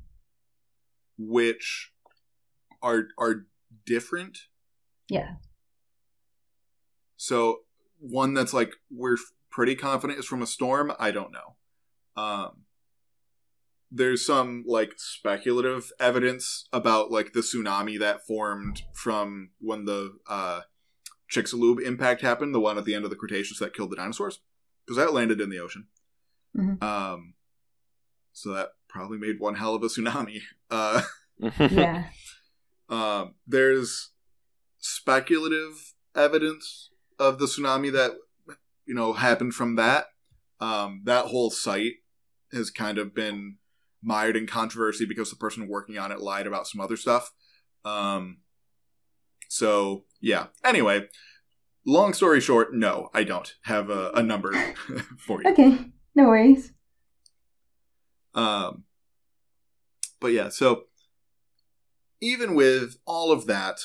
which are are different. Yeah. So one that's like we're pretty confident is from a storm. I don't know. Um, there's some like speculative evidence about like the tsunami that formed from when the uh, Chicxulub impact happened, the one at the end of the Cretaceous that killed the dinosaurs, because that landed in the ocean. Mhm. Um, so that probably made one hell of a tsunami. Uh, Yeah. um, there's speculative evidence of the tsunami that you know happened from that. Um, that whole site has kind of been mired in controversy because the person working on it lied about some other stuff. Um, so yeah. Anyway, long story short, no, I don't have a, a number for you. okay. No worries. Um, but yeah, so even with all of that,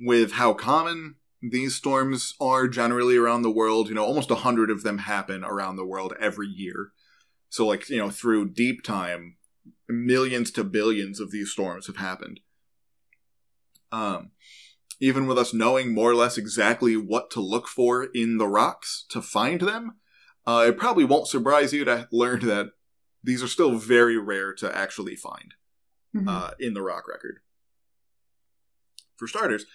with how common these storms are generally around the world, you know, almost a hundred of them happen around the world every year. So, like, you know, through deep time, millions to billions of these storms have happened. Um, even with us knowing more or less exactly what to look for in the rocks to find them, Uh, it probably won't surprise you to learn that these are still very rare to actually find Mhm. uh, in the rock record. For starters,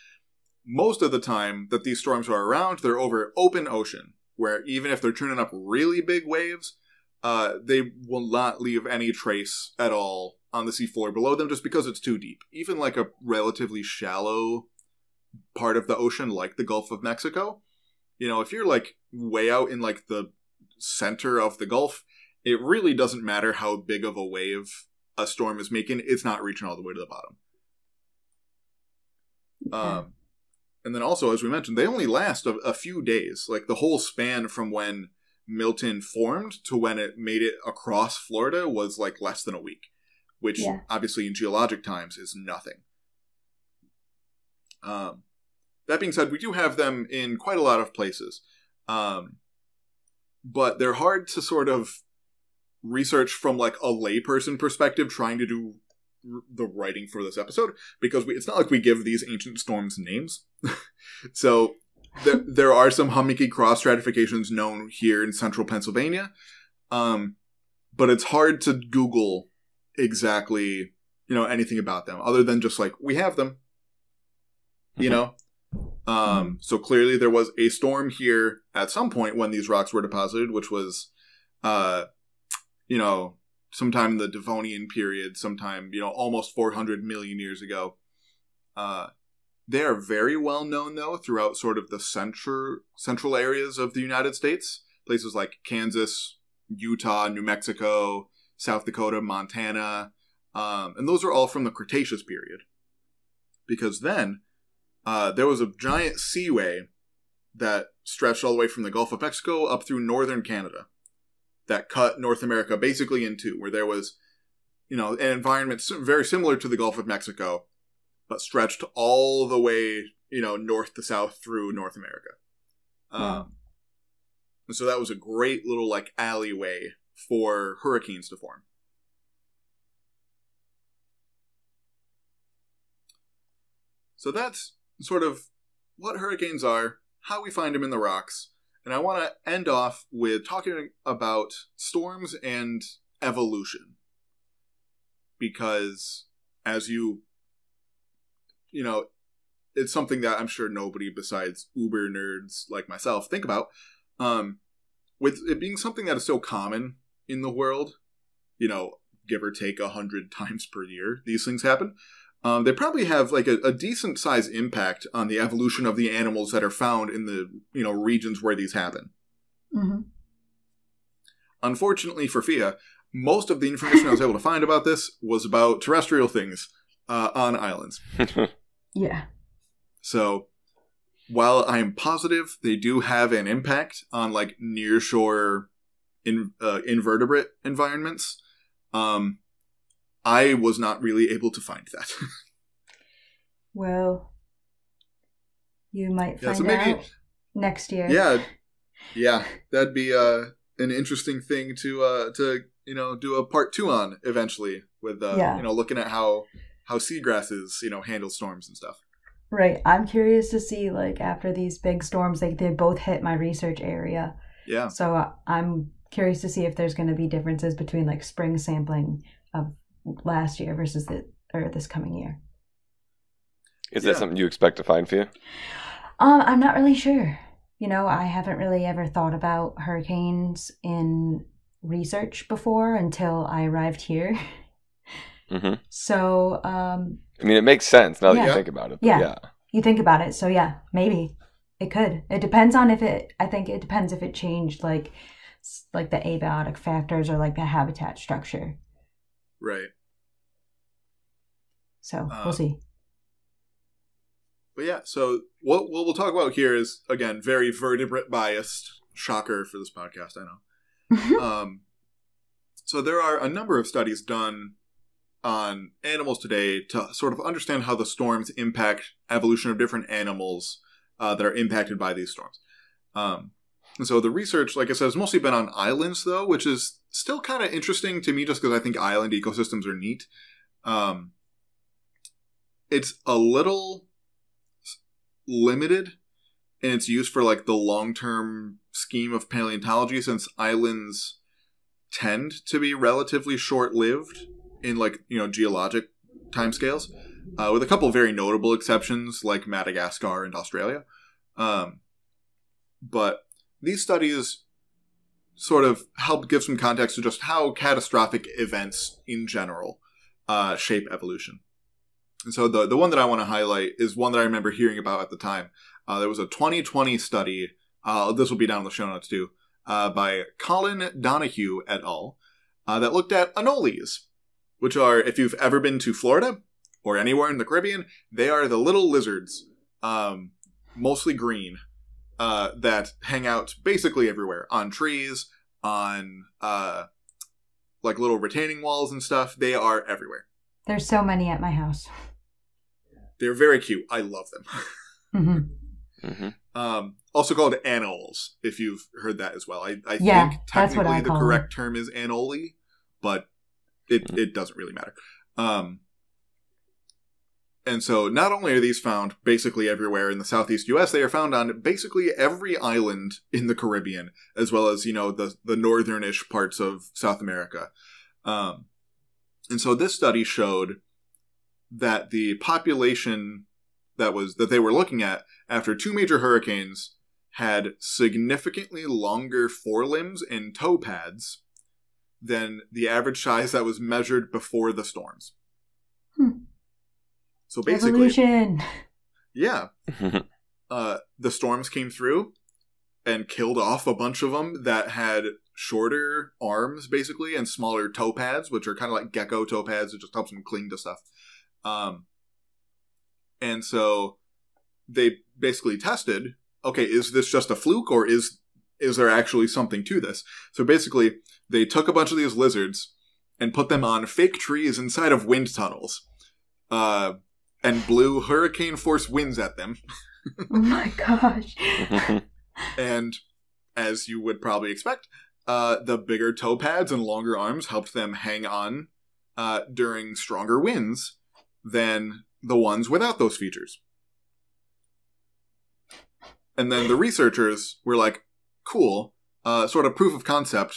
most of the time that these storms are around, they're over open ocean, where even if they're turning up really big waves, uh, they will not leave any trace at all on the seafloor below them just because it's too deep. Even like a relatively shallow part of the ocean, like the Gulf of Mexico, you know, if you're like way out in like the center of the Gulf, it really doesn't matter how big of a wave a storm is making, it's not reaching all the way to the bottom. Yeah. Um, and then also, as we mentioned, they only last a, a few days. Like the whole span from when Milton formed to when it made it across Florida was like less than a week, which Yeah. obviously in geologic times is nothing. Um, that being said, we do have them in quite a lot of places, um, but they're hard to sort of research from like a layperson perspective, trying to do r- the writing for this episode because we, it's not like we give these ancient storms names. so there, there are some hummocky cross stratifications known here in central Pennsylvania, um, but it's hard to Google exactly you know anything about them other than just like we have them. You know, um, so clearly there was a storm here at some point when these rocks were deposited, which was, uh, you know, sometime in the Devonian period, sometime you know almost 400 million years ago. Uh, they are very well known though throughout sort of the central central areas of the United States, places like Kansas, Utah, New Mexico, South Dakota, Montana, um, and those are all from the Cretaceous period. Because then uh, there was a giant seaway that stretched all the way from the Gulf of Mexico up through northern Canada that cut North America basically in two, where there was, you know, an environment very similar to the Gulf of Mexico, but stretched all the way, you know, north to south through North America. Wow. Um, and so that was a great little like alleyway for hurricanes to form. So that's sort of what hurricanes are, how we find them in the rocks, and I want to end off with talking about storms and evolution. Because as you you know, it's something that I'm sure nobody besides uber nerds like myself think about. Um with it being something that is so common in the world, you know, give or take a hundred times per year, these things happen. Um, they probably have like a, a decent size impact on the evolution of the animals that are found in the you know regions where these happen. hmm Unfortunately for Fia, most of the information I was able to find about this was about terrestrial things uh, on islands. Yeah. So while I am positive they do have an impact on like nearshore in, uh, invertebrate environments, um, I was not really able to find that. Well, you might Yeah, find so maybe- out next year. yeah, yeah, that'd be uh, an interesting thing to uh, to you know do a part two on eventually with uh, Yeah. you know looking at how how seagrasses you know handle storms and stuff. Right. I'm curious to see like after these big storms, like they both hit my research area. Yeah, So uh, I'm curious to see if there's going to be differences between like spring sampling of last year versus the or this coming year. Is Yeah. that something you expect to find for you? Um, I'm not really sure. You know, I haven't really ever thought about hurricanes in research before until I arrived here. hmm So, um, I mean, it makes sense now that you think about it. Yeah. yeah. you think about it. So yeah, maybe it could. It depends on if it. I think it depends if it changed like like the abiotic factors or like the habitat structure. Right. So we'll see. But yeah, so what what we'll talk about here is again very vertebrate biased. Shocker for this podcast, I know. um, so there are a number of studies done on animals today to sort of understand how the storms impact evolution of different animals uh, that are impacted by these storms. Um, and so the research, like I said, has mostly been on islands, though, which is still kind of interesting to me, just because I think island ecosystems are neat. Um, it's a little limited in its use for like the long term scheme of paleontology, since islands tend to be relatively short lived in like you know geologic timescales, uh, with a couple very notable exceptions like Madagascar and Australia. Um, but these studies sort of help give some context to just how catastrophic events in general uh, shape evolution. And so the the one that I want to highlight is one that I remember hearing about at the time. Uh, there was a 2020 study. Uh, this will be down in the show notes too, uh, by Colin Donihue et al. Uh, that looked at anoles, which are if you've ever been to Florida or anywhere in the Caribbean, they are the little lizards, um, mostly green, uh, that hang out basically everywhere on trees, on uh, like little retaining walls and stuff. They are everywhere. There's so many at my house. They're very cute. I love them. hmm hmm um, also called anoles, if you've heard that as well. I, I Yeah, think that's what technically I the call correct term is anole, but it, Mhm. it doesn't really matter. Um, and so not only are these found basically everywhere in the southeast US, they are found on basically every island in the Caribbean, as well as, you know, the, the northernish parts of South America. Um, and so this study showed that the population that was that they were looking at after two major hurricanes had significantly longer forelimbs and toe pads than the average size that was measured before the storms. So basically, Evolution. yeah, uh, the storms came through and killed off a bunch of them that had shorter arms, basically, and smaller toe pads, which are kind of like gecko toe pads. It just helps them cling to stuff. Um, and so they basically tested, okay, is this just a fluke or is is there actually something to this? So basically, they took a bunch of these lizards and put them on fake trees inside of wind tunnels, uh, and blew hurricane force winds at them. Oh my gosh. And as you would probably expect, uh, the bigger toe pads and longer arms helped them hang on uh, during stronger winds than the ones without those features. And then the researchers were like, cool, uh, sort of proof of concept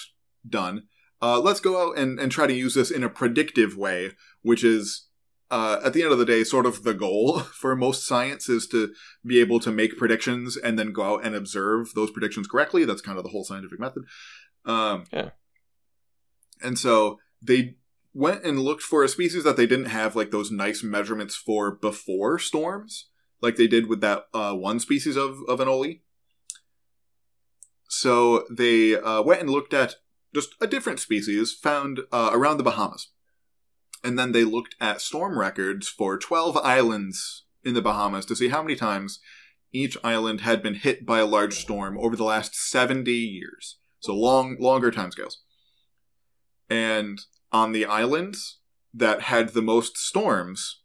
done. Uh, let's go out and, and try to use this in a predictive way, which is, uh, at the end of the day, sort of the goal for most science is to be able to make predictions and then go out and observe those predictions correctly. That's kind of the whole scientific method. Um, Yeah. And so they went and looked for a species that they didn't have like those nice measurements for before storms, like they did with that uh, one species of of anole. So they uh, went and looked at just a different species found uh, around the Bahamas, and then they looked at storm records for twelve islands in the Bahamas to see how many times each island had been hit by a large storm over the last seventy years. So long, longer timescales. And on the islands that had the most storms,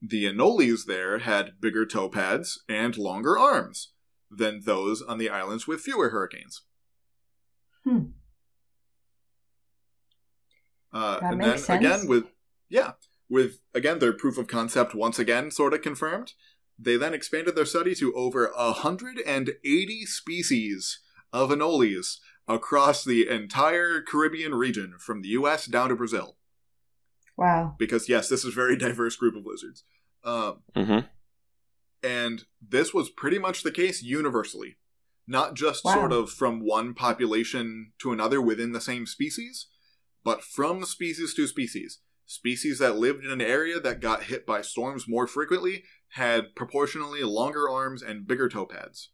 the anoles there had bigger toe pads and longer arms than those on the islands with fewer hurricanes. Hmm. Uh, That and makes then sense. again with yeah, with again their proof of concept once again sort of confirmed. They then expanded their study to over 180 species of anoles across the entire Caribbean region from the US down to Brazil. Wow. Because yes, this is a very diverse group of lizards. Um, hmm and this was pretty much the case universally. Not just Wow. sort of from one population to another within the same species, but from species to species. Species that lived in an area that got hit by storms more frequently had proportionally longer arms and bigger toe pads.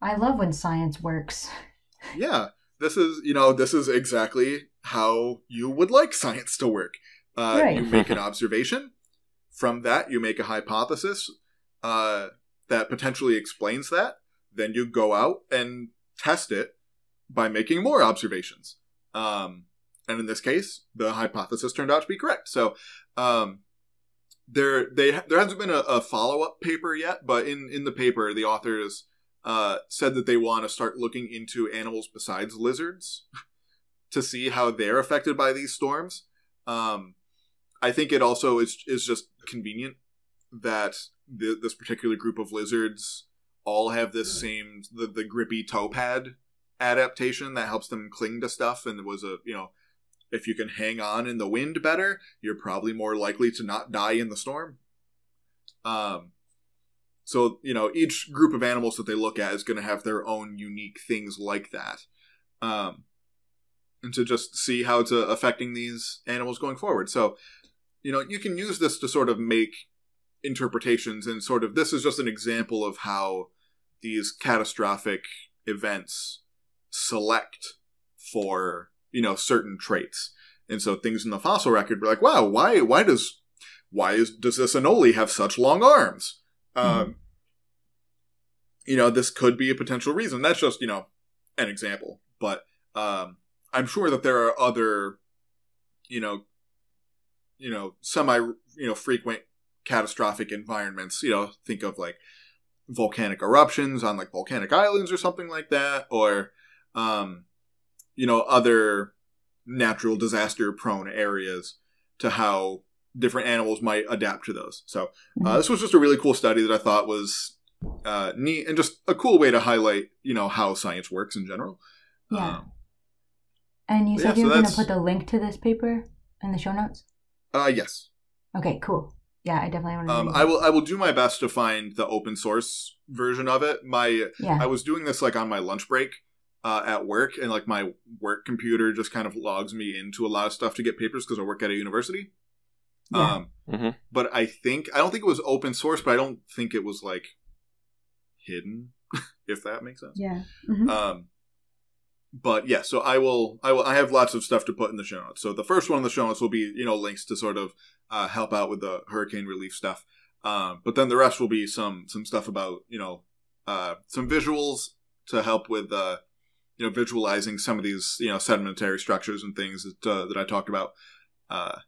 I love when science works. Yeah, this is, you know, this is exactly how you would like science to work. Uh, Right. You make an observation. From that, you make a hypothesis uh, that potentially explains that. Then you go out and test it by making more observations. Um, and in this case, the hypothesis turned out to be correct. So um, there, they there hasn't been a, a follow up paper yet, but in in the paper, the authors uh, said that they want to start looking into animals besides lizards to see how they're affected by these storms. Um, I think it also is is just convenient that the, this particular group of lizards all have this same the, the grippy toe pad adaptation that helps them cling to stuff and it was a you know if you can hang on in the wind better you're probably more likely to not die in the storm. Um so you know each group of animals that they look at is going to have their own unique things like that. Um and to just see how it's uh, affecting these animals going forward. So you know you can use this to sort of make interpretations and sort of this is just an example of how these catastrophic events select for you know certain traits. And so things in the fossil record were like wow why why does why is does this anole have such long arms? Mm-hmm. um you know this could be a potential reason. That's just you know an example. But um i'm sure that there are other you know you know semi you know frequent catastrophic environments. You know think of like volcanic eruptions on like volcanic islands or something like that or um you know other natural disaster prone areas to how different animals might adapt to those so uh, mm-hmm. this was just a really cool study that i thought was uh, neat and just a cool way to highlight you know how science works in general yeah um, and you said yeah, you were so going to put the link to this paper in the show notes uh yes okay cool yeah, I definitely want to. Um, I will. I will do my best to find the open source version of it. My yeah. I was doing this like on my lunch break uh, at work, and like my work computer just kind of logs me into a lot of stuff to get papers because I work at a university. Yeah. Um, mm-hmm. but I think I don't think it was open source, but I don't think it was like hidden, if that makes sense. Yeah. Mm-hmm. Um, but yeah, so I will, I will, I have lots of stuff to put in the show notes. So the first one in the show notes will be, you know, links to sort of uh, help out with the hurricane relief stuff. Um, but then the rest will be some some stuff about, you know, uh, some visuals to help with, uh, you know, visualizing some of these, you know, sedimentary structures and things that uh, that I talked about, uh,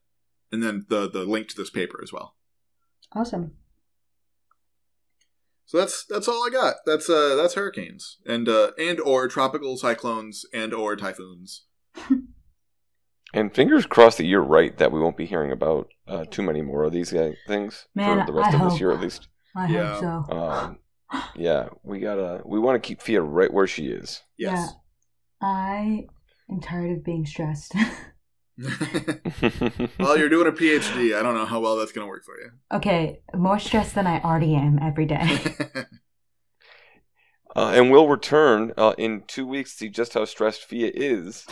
and then the the link to this paper as well. Awesome. So that's that's all I got. That's uh that's hurricanes and uh and or tropical cyclones and or typhoons. and fingers crossed that you're right that we won't be hearing about uh, too many more of these guys, things Man, for the rest I of hope, this year at least. I yeah. hope so. Um, yeah, we gotta we want to keep Fia right where she is. Yes. Yeah, I am tired of being stressed. well, you're doing a PhD. I don't know how well that's going to work for you. Okay, more stressed than I already am every day. uh, and we'll return uh, in two weeks to see just how stressed Fia is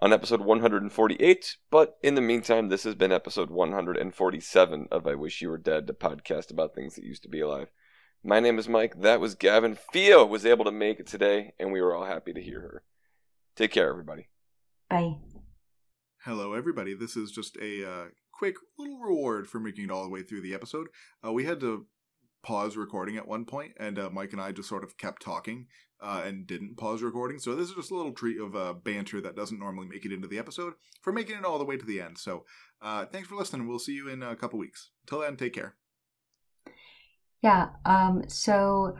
on episode 148. But in the meantime, this has been episode 147 of I Wish You Were Dead, a podcast about things that used to be alive. My name is Mike. That was Gavin. Fia was able to make it today, and we were all happy to hear her. Take care, everybody. Bye. Hello, everybody. This is just a uh, quick little reward for making it all the way through the episode. Uh, we had to pause recording at one point, and uh, Mike and I just sort of kept talking uh, and didn't pause recording. So this is just a little treat of uh, banter that doesn't normally make it into the episode for making it all the way to the end. So uh, thanks for listening. We'll see you in a couple weeks. Till then, take care. Yeah. Um. So.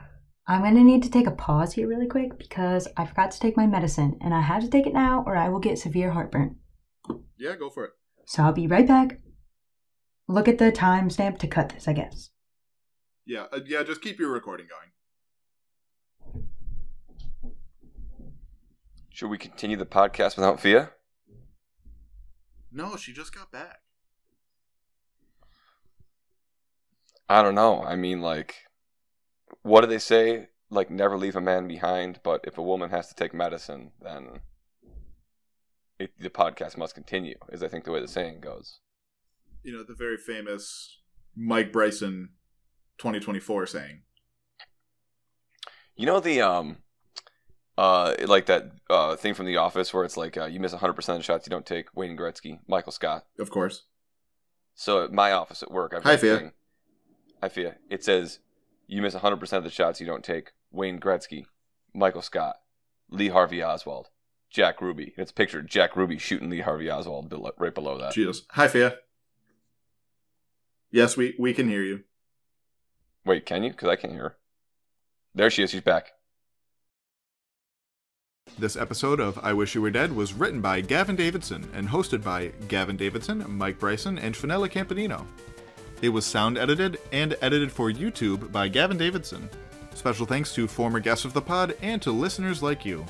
I'm going to need to take a pause here really quick because I forgot to take my medicine and I have to take it now or I will get severe heartburn. Yeah, go for it. So I'll be right back. Look at the timestamp to cut this, I guess. Yeah, uh, yeah, just keep your recording going. Should we continue the podcast without Fia? No, she just got back. I don't know. I mean, like, what do they say? Like, never leave a man behind, but if a woman has to take medicine, then it, the podcast must continue, is I think the way the saying goes. You know, the very famous Mike Bryson 2024 saying. You know the um uh like that uh thing from the office where it's like uh, you miss 100% of the shots you don't take Wayne Gretzky, Michael Scott. Of course. So at my office at work, I've Hi Fia. Hi Fia. It says you miss 100% of the shots you don't take Wayne Gretzky, Michael Scott, Lee Harvey Oswald. Jack Ruby. It's pictured Jack Ruby shooting Lee Harvey Oswald right below that. Jesus. Hi, Fia. Yes, we, we can hear you. Wait, can you? Because I can't hear her. There she is. She's back. This episode of I Wish You Were Dead was written by Gavin Davidson and hosted by Gavin Davidson, Mike Bryson, and Finella Campanino. It was sound edited and edited for YouTube by Gavin Davidson. Special thanks to former guests of the pod and to listeners like you.